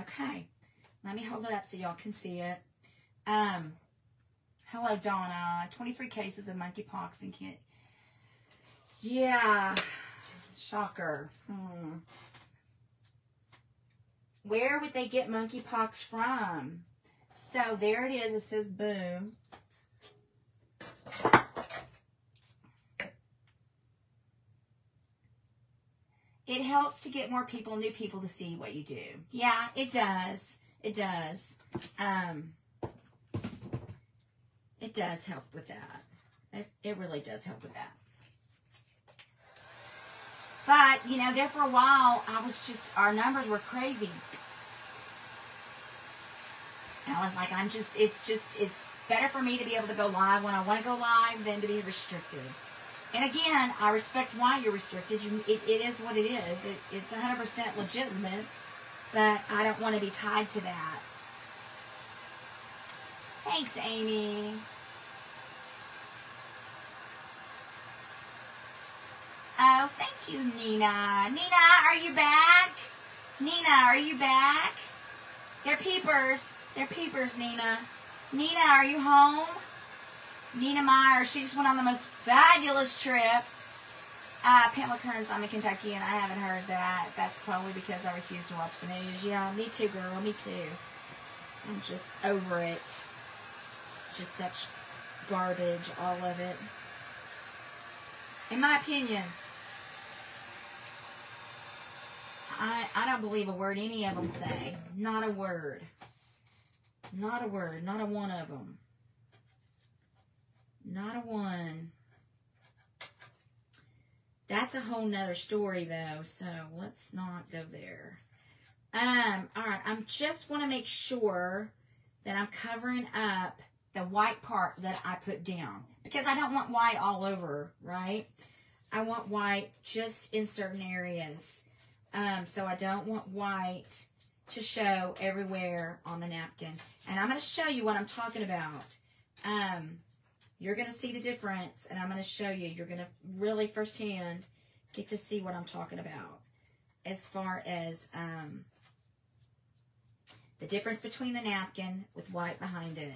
Okay. Let me hold it up so y'all can see it. Um, hello, Donna. 23 cases of monkeypox and can't. Yeah. Shocker. Hmm. Where would they get monkeypox from? So there it is. It says boom. It helps to get more people, new people to see what you do. Yeah, it does. It does. Um, it does help with that. It, it really does help with that. But, you know, there for a while, I was just, our numbers were crazy. I was like, I'm just, it's just, it's better for me to be able to go live when I want to go live than to be restricted. And again, I respect why you're restricted. You, it, it is what it is. It, it's 100% legitimate, but I don't want to be tied to that. Thanks, Amy. Oh, thank you, Nina. Nina, are you back? Nina, are you back? They're peepers. They're peepers, Nina. Nina, are you home? Nina Meyer, she just went on the most fabulous trip. Uh, Pamela Kearns, I'm in Kentucky, and I haven't heard that. That's probably because I refuse to watch the news. Yeah, me too, girl. Me too. I'm just over it. It's just such garbage, all of it. In my opinion, I, I don't believe a word any of them say. Not a word. Not a word. Not a one of them. Not a one. That's a whole nother story though, so let's not go there. Um, all right, I'm just want to make sure that I'm covering up the white part that I put down because I don't want white all over, right? I want white just in certain areas. Um, so I don't want white to show everywhere on the napkin. And I'm going to show you what I'm talking about. Um, you're going to see the difference, and I'm going to show you. You're going to really firsthand get to see what I'm talking about as far as um, the difference between the napkin with white behind it.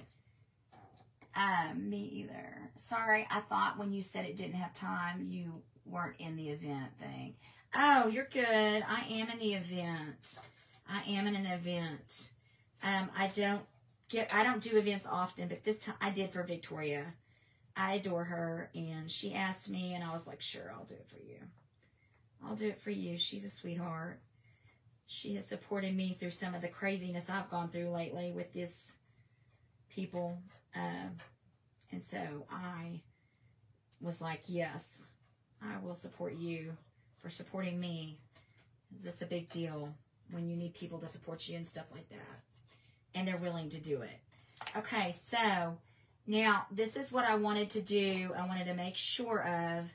Um, me either. Sorry, I thought when you said it didn't have time, you weren't in the event thing. Oh, you're good. I am in the event. I am in an event. Um, I don't get, I don't do events often, but this time I did for Victoria. I adore her, and she asked me, and I was like, sure, I'll do it for you. I'll do it for you. She's a sweetheart. She has supported me through some of the craziness I've gone through lately with this people. Uh, And so I was like, yes, I will support you for supporting me. It's a big deal when you need people to support you and stuff like that. And they're willing to do it. Okay, so now this is what I wanted to do. I wanted to make sure of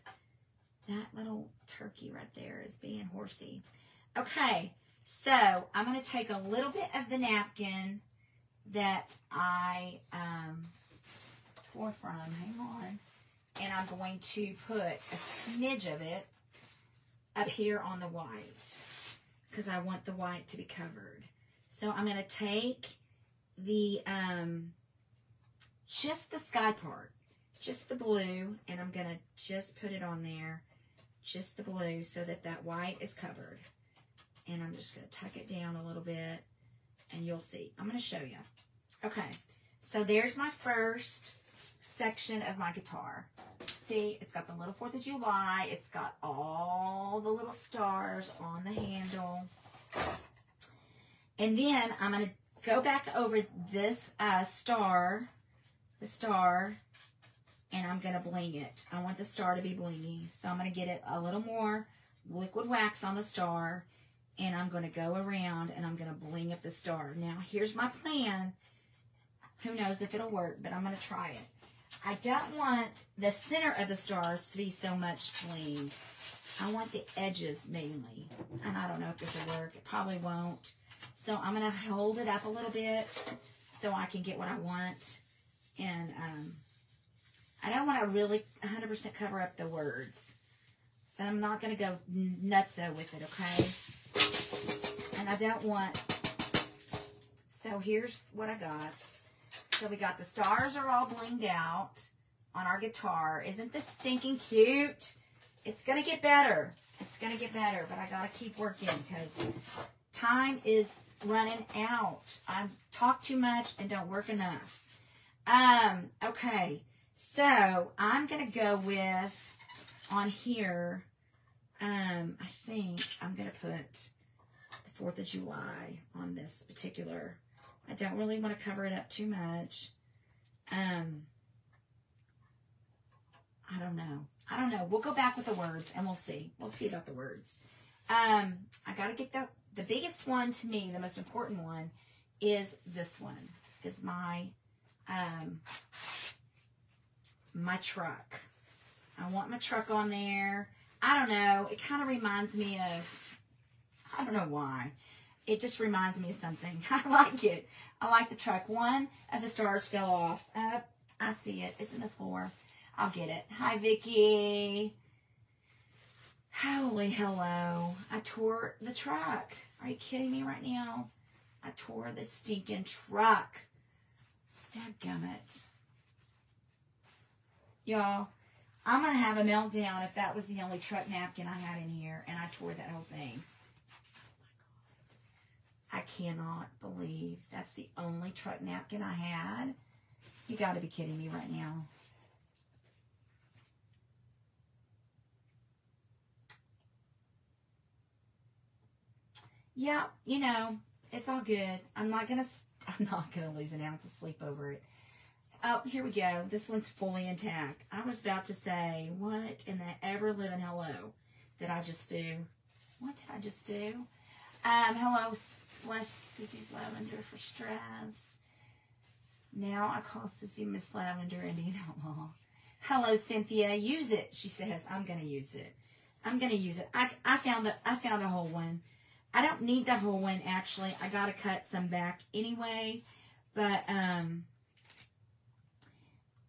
that little turkey right there is being horsey. Okay, so I'm going to take a little bit of the napkin that I um, tore from. Hang on. And I'm going to put a smidge of it up here on the white because I want the white to be covered. So I'm going to take the, um, just the sky part, just the blue, and I'm going to just put it on there, just the blue, so that that white is covered. And I'm just going to tuck it down a little bit, and you'll see. I'm going to show you. Okay, so there's my first section of my guitar. See, it's got the little 4th of July. It's got all the little stars on the handle. And then I'm going to go back over this uh, star, the star, and I'm going to bling it. I want the star to be blingy. So I'm going to get it a little more liquid wax on the star, and I'm going to go around and I'm going to bling up the star. Now, here's my plan. Who knows if it'll work, but I'm going to try it. I don't want the center of the stars to be so much bling. I want the edges mainly. And I don't know if this will work. It probably won't. So I'm going to hold it up a little bit so I can get what I want. And um, I don't want to really 100% cover up the words. So I'm not going to go nutso with it, okay? And I don't want... So here's what I got. So we got the stars are all blinged out on our guitar. Isn't this stinking cute? It's going to get better. It's going to get better, but I got to keep working because time is running out. I talk too much and don't work enough. Um, okay, so I'm going to go with on here, um, I think I'm going to put the 4th of July on this particular I don't really want to cover it up too much. Um, I don't know. I don't know. We'll go back with the words and we'll see. We'll see about the words. Um, I got to get the, the biggest one to me, the most important one, is this one, is my, um, my truck. I want my truck on there. I don't know. It kind of reminds me of, I don't know why it just reminds me of something. I like it. I like the truck. One of the stars fell off. Uh, I see it. It's in the floor. I'll get it. Hi, Vicki. Holy hello. I tore the truck. Are you kidding me right now? I tore the stinking truck. Dadgummit. Y'all, I'm going to have a meltdown if that was the only truck napkin I had in here and I tore that whole thing. I cannot believe that's the only truck napkin I had. You got to be kidding me right now. Yeah, you know, it's all good. I'm not going to I'm not to lose an ounce of sleep over it. Oh, here we go. This one's fully intact. I was about to say, what in the ever living hello did I just do? What did I just do? Um, hello, Flush Sissy's Lavender for stress. Now I call Sissy Miss Lavender Indian Outlaw. Hello, Cynthia. Use it. She says, I'm going to use it. I'm going to use it. I, I found the, I found a whole one. I don't need the whole one, actually. I got to cut some back anyway. But, um,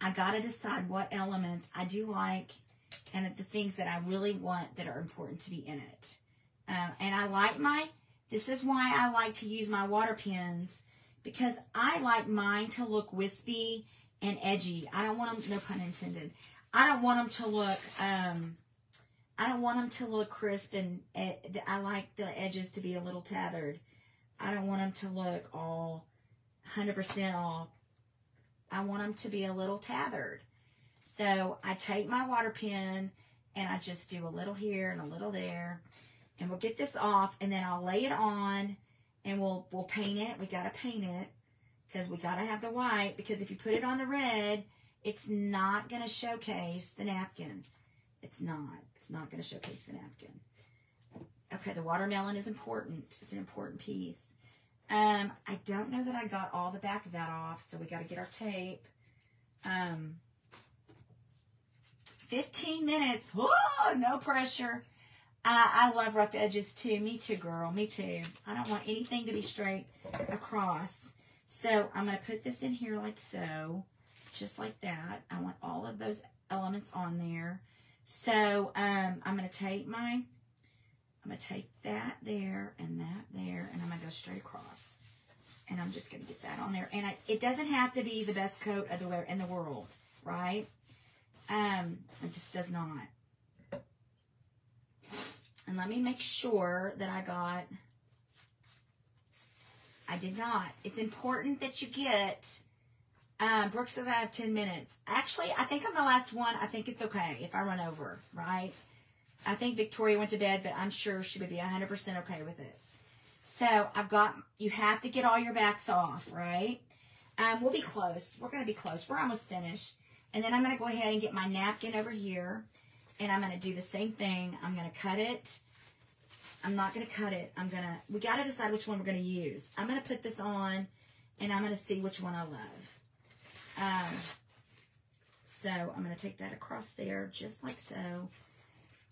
I got to decide what elements I do like and the things that I really want that are important to be in it. Uh, and I like my this is why I like to use my water pens because I like mine to look wispy and edgy. I don't want them, no pun intended. I don't want them to look, um, I don't want them to look crisp and uh, I like the edges to be a little tethered. I don't want them to look all 100% all. I want them to be a little tethered. So I take my water pen and I just do a little here and a little there and we'll get this off and then I'll lay it on and we'll we'll paint it. We got to paint it because we got to have the white because if you put it on the red, It's not going to showcase the napkin. It's not. It's not going to showcase the napkin. Okay, the watermelon is important. It's an important piece. Um, I don't know that I got all the back of that off, so we got to get our tape. Um, 15 minutes. Whoa, no pressure. I, I love rough edges too. Me too, girl. Me too. I don't want anything to be straight across. So I'm going to put this in here like so, just like that. I want all of those elements on there. So um, I'm going to take my, I'm going to take that there and that there, and I'm going to go straight across. And I'm just going to get that on there. And I, it doesn't have to be the best coat of the in the world, right? Um, it just does not. And let me make sure that I got, I did not. It's important that you get, um, Brooke says I have 10 minutes. Actually, I think I'm the last one. I think it's okay if I run over, right? I think Victoria went to bed, but I'm sure she would be 100% okay with it. So I've got, you have to get all your backs off, right? Um, we'll be close. We're going to be close. We're almost finished. And then I'm going to go ahead and get my napkin over here. And I'm going to do the same thing. I'm going to cut it. I'm not going to cut it. I'm going to, we got to decide which one we're going to use. I'm going to put this on and I'm going to see which one I love. Um, so I'm going to take that across there just like so.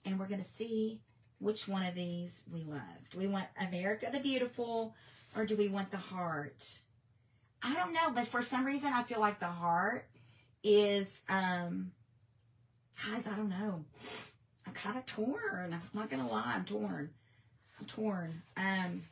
And we're going to see which one of these we love. Do we want America the Beautiful or do we want the heart? I don't know, but for some reason I feel like the heart is, um, guys, I don't know. I'm kind of torn. I'm not to lie, I'm torn. I'm torn. Um,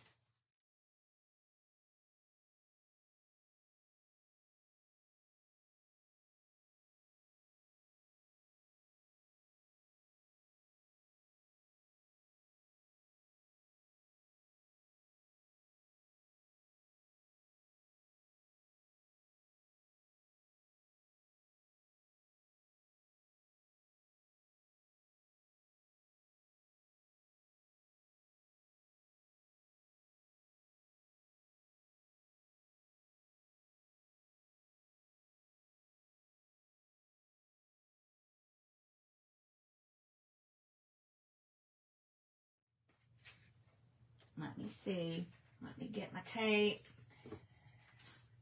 me see. Let me get my tape.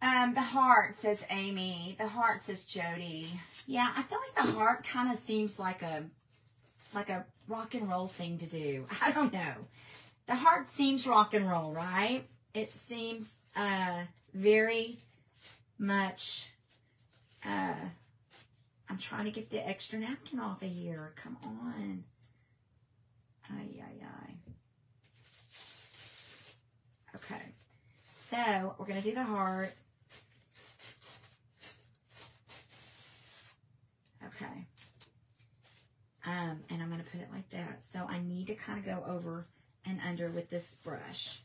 Um, the heart says Amy. The heart says Jody. Yeah, I feel like the heart kind of seems like a like a rock and roll thing to do. I don't know. The heart seems rock and roll, right? It seems uh very much uh I'm trying to get the extra napkin off of here. Come on. Ay, ay, ay. Okay. So we're going to do the heart. Okay. Um, and I'm going to put it like that. So I need to kind of go over and under with this brush.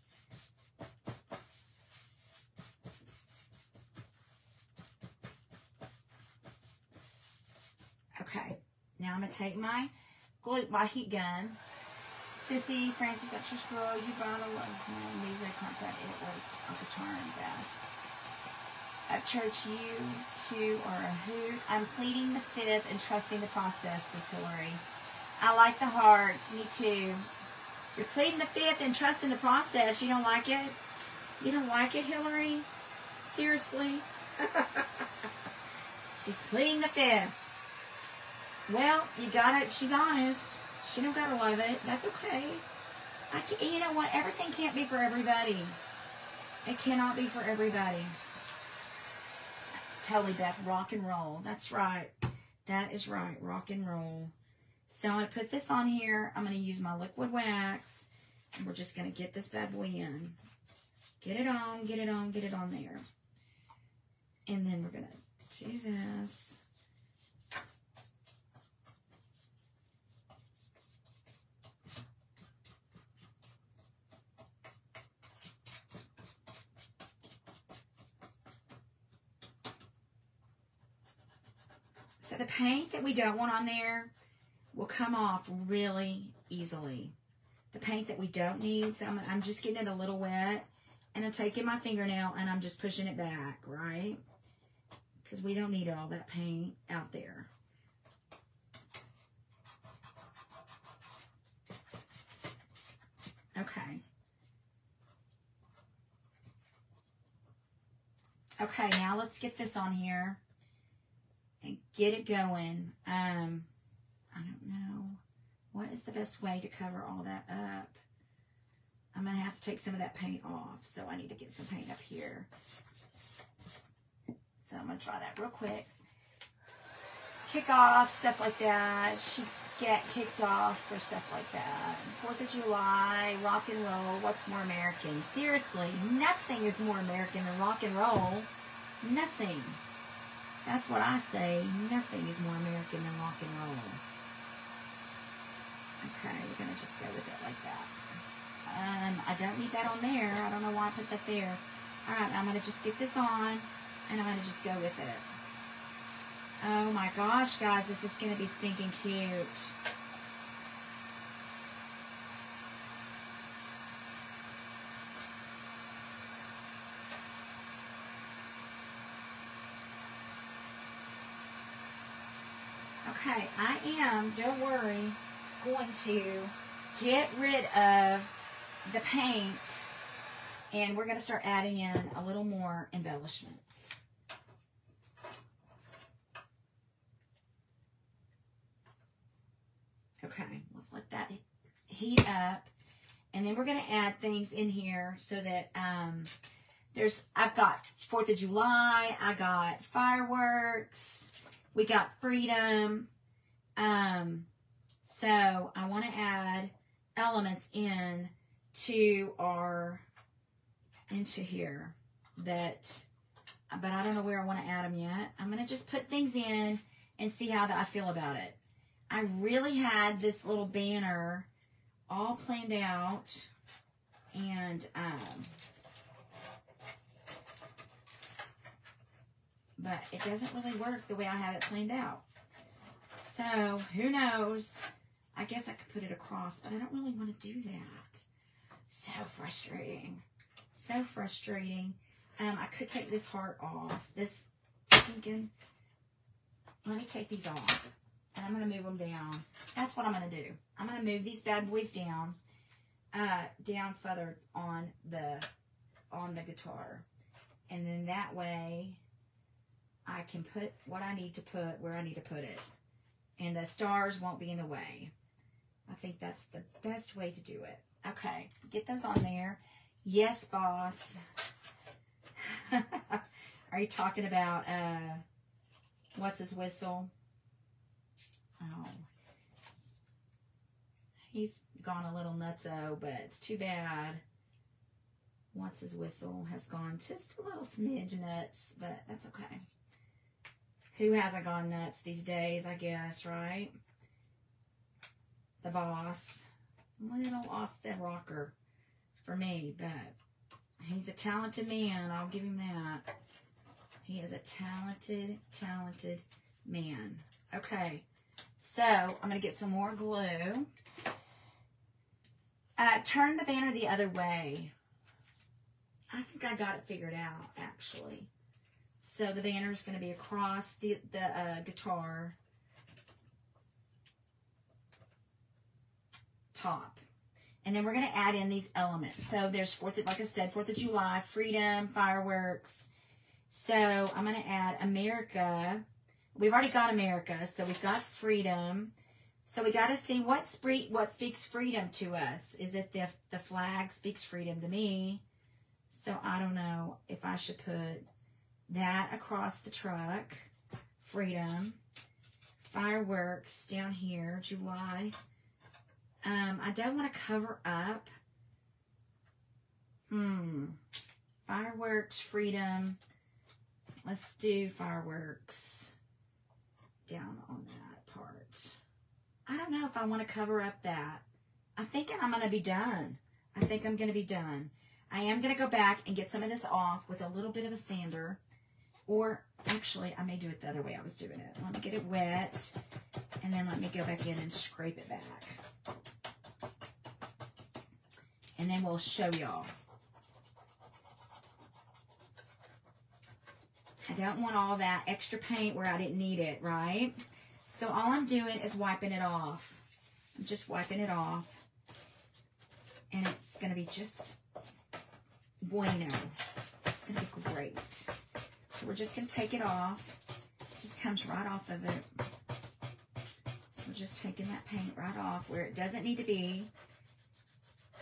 Okay. Now I'm going to take my glue, my heat gun Sissy, Francis. You gotta love him. Music contact, it works a charm best. At church, you two are a hoot. I'm pleading the fifth and trusting the process, says Hillary. I like the heart. Me too. You're pleading the fifth and trusting the process. You don't like it? You don't like it, Hillary? Seriously? She's pleading the fifth. Well, you got it. She's honest. She don't gotta love it. That's okay. I can, you know what? Everything can't be for everybody. It cannot be for everybody. Telly Beth, rock and roll. That's right. That is right. Rock and roll. So I'm going to put this on here. I'm going to use my liquid wax. And we're just going to get this bad boy in. Get it on, get it on, get it on there. And then we're going to do this. The paint that we don't want on there will come off really easily. The paint that we don't need, so I'm, I'm just getting it a little wet, and I'm taking my fingernail and I'm just pushing it back, right? because we don't need all that paint out there. Okay. Okay, now let's get this on here and get it going. Um, I don't know. What is the best way to cover all that up? I'm going to have to take some of that paint off, so I need to get some paint up here. So I'm going to try that real quick. Kick off, stuff like that. Should get kicked off for stuff like that. Fourth of July, rock and roll. What's more American? Seriously, nothing is more American than rock and roll. Nothing. That's what I say. Nothing is more American than rock and roll. Okay, we're going to just go with it like that. Um, I don't need that on there. I don't know why I put that there. All right, I'm going to just get this on, and I'm going to just go with it. Oh my gosh, guys, this is going to be stinking cute. Okay, I am, don't worry, going to get rid of the paint and we're going to start adding in a little more embellishments. Okay, let's let that heat up. And then we're going to add things in here so that um, there's, I've got 4th of July, I got fireworks, we got freedom. Um, so I want to add elements in to our, into here that, but I don't know where I want to add them yet. I'm going to just put things in and see how I feel about it. I really had this little banner all planned out and um, but it doesn't really work the way I have it planned out. So who knows? I guess I could put it across, but I don't really want to do that. So frustrating. So frustrating. Um, I could take this heart off. This thinking, let me take these off and I'm going to move them down. That's what I'm going to do. I'm going to move these bad boys down, uh, down further on the, on the guitar. And then that way I can put what I need to put where I need to put it. And the stars won't be in the way. I think that's the best way to do it. Okay, get those on there. Yes, boss. Are you talking about, uh, what's his whistle? Oh. He's gone a little nutso, but it's too bad. What's his whistle has gone just a little smidge nuts, but that's okay. Who hasn't gone nuts these days, I guess, right? The boss. A little off the rocker for me, but he's a talented man. I'll give him that. He is a talented, talented man. Okay. So I'm going to get some more glue. Uh, turn the banner the other way. I think I got it figured out, actually. So the banner is going to be across the, the uh, guitar top. And then we're going to add in these elements. So there's 4th, of, like I said, 4th of July, freedom, fireworks. So I'm going to add America we've already got America, so we've got freedom. So we got to see what spree- what speaks freedom to us. Is it the the flag speaks freedom to me? So I don't know if I should put that across the truck. Freedom. Fireworks down here, July. Um, I don't want to cover up. Hmm. Fireworks, freedom. Let's do fireworks down on that part. I don't know if I want to cover up that. I'm thinking I'm going to be done. I think I'm going to be done. I am going to go back and get some of this off with a little bit of a sander. Or actually, I may do it the other way I was doing it. Let me get it wet. And then let me go back in and scrape it back. And then we'll show y'all. I don't want all that extra paint where I didn't need it, right? So all I'm doing is wiping it off. I'm just wiping it off. And it's going to be just bueno. It's going to be great. So we're just going to take it off. It just comes right off of it. So we're just taking that paint right off where it doesn't need to be.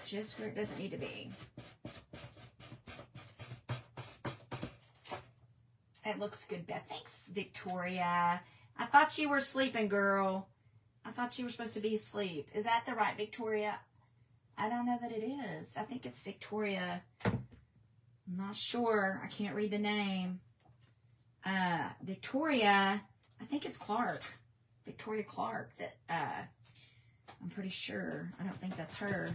Just where it doesn't need to be. It looks good, Beth. Thanks, Victoria. I thought you were sleeping, girl. I thought you were supposed to be asleep. Is that the right Victoria? I don't know that it is. I think it's Victoria. I'm not sure. I can't read the name. Uh, Victoria, I think it's Clark. Victoria Clark that uh, I'm pretty sure. I don't think that's her.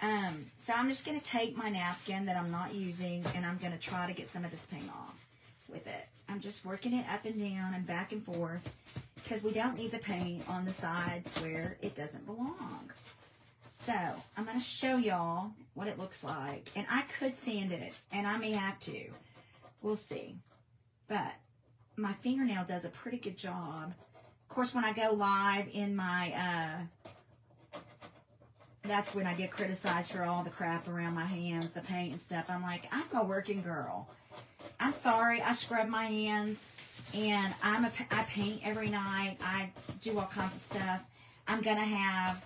Um, so I'm just going to take my napkin that I'm not using and I'm going to try to get some of this paint off with it. I'm just working it up and down and back and forth because we don't need the paint on the sides where it doesn't belong. So I'm going to show y'all what it looks like. And I could sand it and I may have to. We'll see. But my fingernail does a pretty good job. Of course, when I go live in my uh, that's when I get criticized for all the crap around my hands, the paint and stuff. I'm like, I'm a working girl. I'm sorry. I scrub my hands and I'm a, I paint every night. I do all kinds of stuff. I'm going to have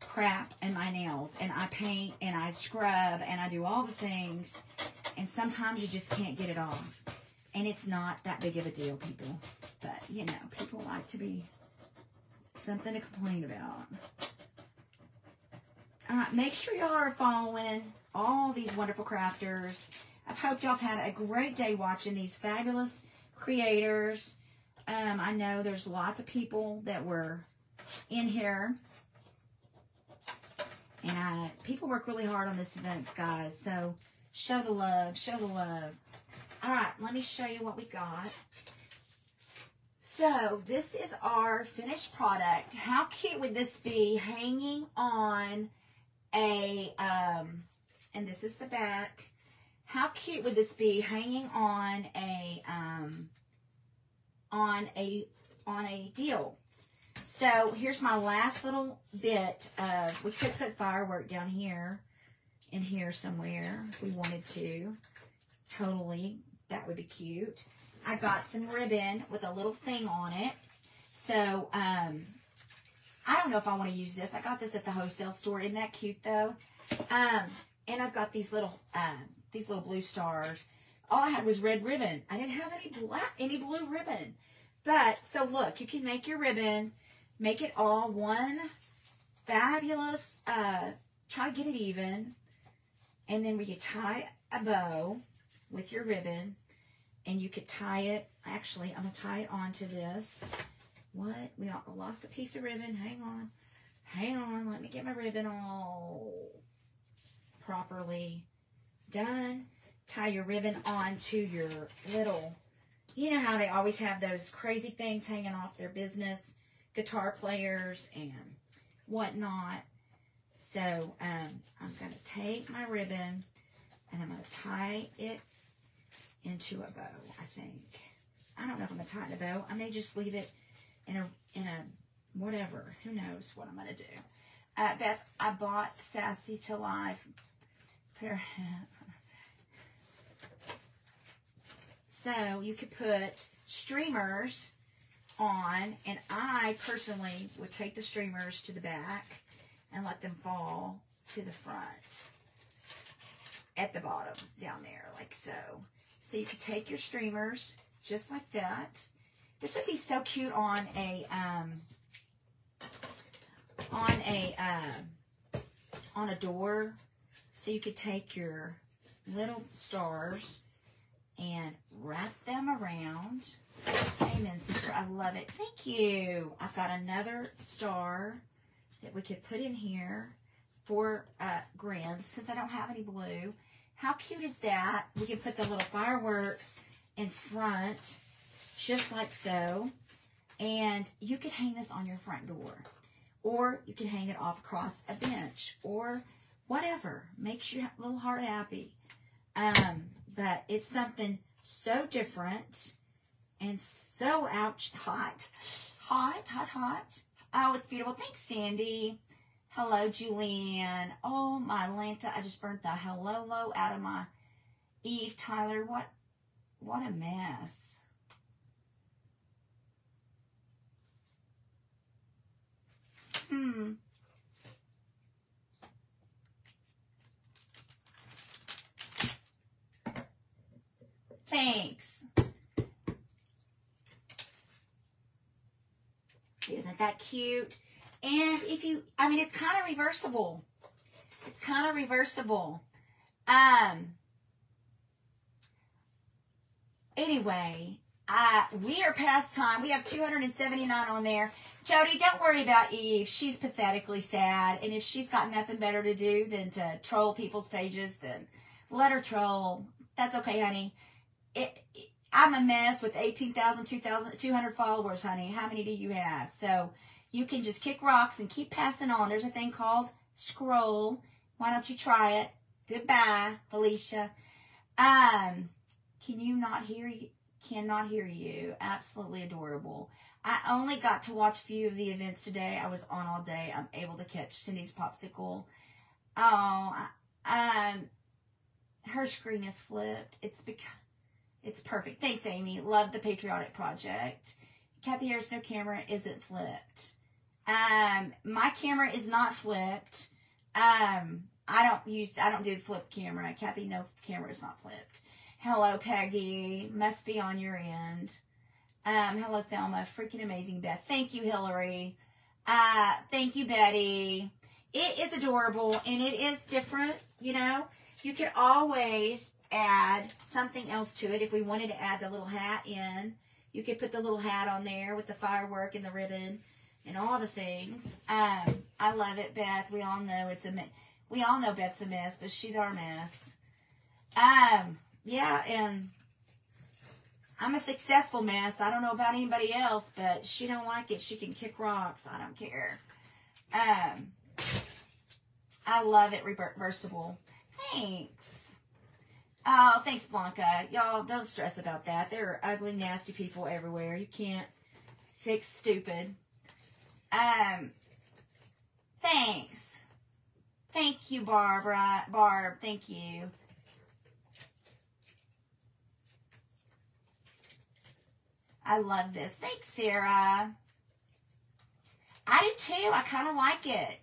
crap in my nails and I paint and I scrub and I do all the things. And sometimes you just can't get it off. And it's not that big of a deal, people. But, you know, people like to be something to complain about. All right, make sure y'all are following all these wonderful crafters. I hope y'all have had a great day watching these fabulous creators. Um, I know there's lots of people that were in here. And people work really hard on this event, guys. So show the love, show the love. All right, let me show you what we got. So this is our finished product. How cute would this be hanging on a, um, and this is the back. How cute would this be hanging on a, um, on a, on a deal? So here's my last little bit of, we could put firework down here, in here somewhere, if we wanted to. Totally, that would be cute. I got some ribbon with a little thing on it. So, um, I don't know if I want to use this. I got this at the wholesale store. Isn't that cute though? Um, and I've got these little, um, these little blue stars. All I had was red ribbon. I didn't have any black, any blue ribbon. But, so look, you can make your ribbon, make it all one fabulous, uh, try to get it even. And then we could tie a bow with your ribbon and you could tie it. Actually, I'm going to tie it onto this. What? We lost a piece of ribbon. Hang on. Hang on. Let me get my ribbon all properly done. Tie your ribbon onto your little, you know how they always have those crazy things hanging off their business, guitar players and whatnot. So um, I'm going to take my ribbon and I'm going to tie it into a bow, I think. I don't know if I'm going to tie it in a bow. I may just leave it in a in a whatever. Who knows what I'm gonna do? Uh, Beth, I bought Sassy to Life. So you could put streamers on, and I personally would take the streamers to the back and let them fall to the front at the bottom down there, like so. So you could take your streamers just like that this would be so cute on a um, on a uh, on a door. So you could take your little stars and wrap them around. Amen, sister. I love it. Thank you. I've got another star that we could put in here for uh, since I don't have any blue. How cute is that? We can put the little firework in front just like so. And you could hang this on your front door. Or you could hang it off across a bench. Or whatever. Makes your little heart happy. Um, but it's something so different and so ouch hot. Hot, hot, hot. Oh, it's beautiful. Thanks, Sandy. Hello, Julianne. Oh, my Lanta. I just burnt the hello low out of my Eve Tyler. What what a mess. Hmm. Thanks. Isn't that cute? And if you, I mean, it's kind of reversible. It's kind of reversible. Um, anyway, uh, we are past time. We have 279 on there. Jody, don't worry about Eve. She's pathetically sad. And if she's got nothing better to do than to troll people's pages, then let her troll. That's okay, honey. It, it, I'm a mess with 18,000, 2,200 followers, honey. How many do you have? So you can just kick rocks and keep passing on. There's a thing called scroll. Why don't you try it? Goodbye, Felicia. Um, can you not hear? Cannot hear you. Absolutely adorable. I only got to watch a few of the events today. I was on all day. I'm able to catch Cindy's popsicle. Oh, um, her screen is flipped. It's because it's perfect. Thanks, Amy. Love the Patriotic Project. Kathy Harris, no camera isn't flipped. Um, my camera is not flipped. Um, I don't use, I don't do the flip camera. Kathy, no camera is not flipped. Hello, Peggy. Must be on your end. Um, hello, Thelma. Freaking amazing, Beth. Thank you, Hillary. Uh, thank you, Betty. It is adorable and it is different, you know. You could always add something else to it if we wanted to add the little hat in. You could put the little hat on there with the firework and the ribbon and all the things. Um, I love it, Beth. We all know it's a mess. We all know Beth's a mess, but she's our mess. Um, yeah, and I'm a successful mess. I don't know about anybody else, but she don't like it. She can kick rocks. I don't care. Um, I love it reversible. Thanks. Oh, thanks, Blanca. Y'all don't stress about that. There are ugly, nasty people everywhere. You can't fix stupid. Um, thanks. Thank you, Barbara. Barb, thank you. I love this. Thanks, Sarah. I do too. I kind of like it.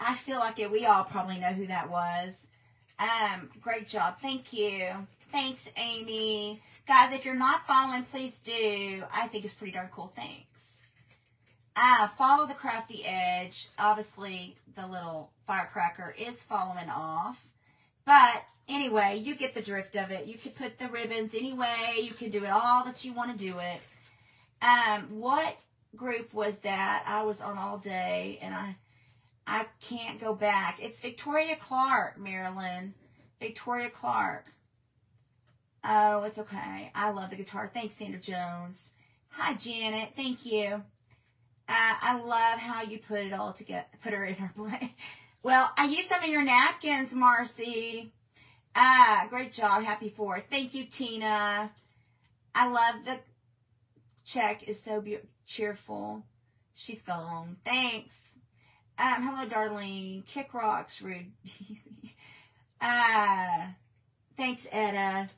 I feel like it. We all probably know who that was. Um, great job. Thank you. Thanks, Amy. Guys, if you're not following, please do. I think it's pretty darn cool. Thanks. Uh, follow the crafty edge. Obviously, the little firecracker is following off. But anyway, you get the drift of it. You can put the ribbons anyway. You can do it all that you want to do it. Um, what group was that? I was on all day and I I can't go back. It's Victoria Clark, Marilyn. Victoria Clark. Oh, it's okay. I love the guitar. Thanks, Sandra Jones. Hi, Janet. Thank you. Uh, I love how you put it all together, put her in her place. Well, I used some of your napkins, Marcy. Ah, great job. Happy for Thank you, Tina. I love the check is so be- cheerful. She's gone. Thanks. Um, hello, darling. Kick rocks, rude. uh, thanks, Etta.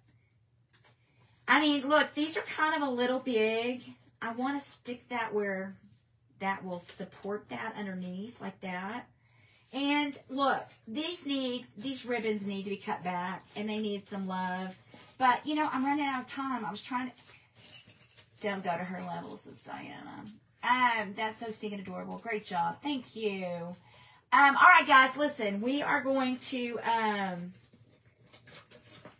I mean, look, these are kind of a little big. I want to stick that where that will support that underneath like that. And look, these need, these ribbons need to be cut back and they need some love. But, you know, I'm running out of time. I was trying to, don't go to her levels, says Diana. Um, that's so stinking adorable. Great job. Thank you. Um, all right, guys, listen, we are going to, um,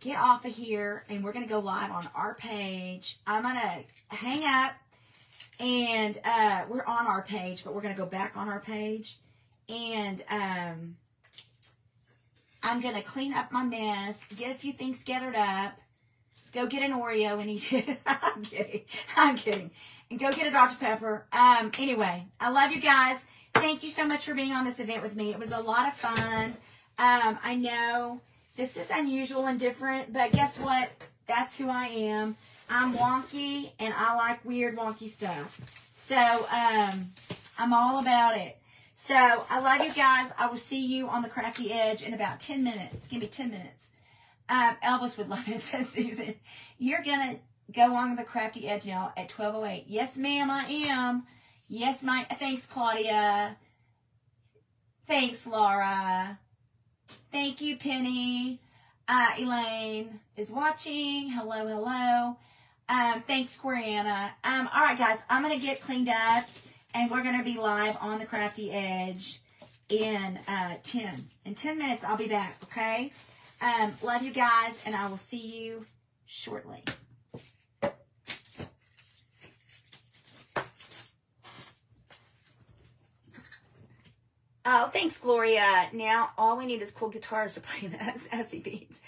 get off of here and we're going to go live on our page. I'm going to hang up and uh, we're on our page, but we're going to go back on our page. And um, I'm going to clean up my mess, get a few things gathered up, go get an Oreo and eat it. I'm kidding. I'm kidding. And go get a Dr. Pepper. Um, anyway, I love you guys. Thank you so much for being on this event with me. It was a lot of fun. Um, I know this is unusual and different, but guess what? That's who I am. I'm wonky and I like weird wonky stuff. So, um, I'm all about it. So, I love you guys. I will see you on the crafty edge in about 10 minutes. Give me 10 minutes. Um, Elvis would love it, says Susan. You're going to go on the crafty edge now at 1208. Yes, ma'am, I am. Yes, my, thanks, Claudia. Thanks, Laura. Thank you, Penny. Uh, Elaine is watching. Hello, hello. Um, thanks, Quariana. Um, all right, guys, I'm going to get cleaned up and we're going to be live on the Crafty Edge in uh, 10. In 10 minutes, I'll be back, okay? Um, love you guys, and I will see you shortly. Oh, thanks, Gloria. Now all we need is cool guitars to play the beats.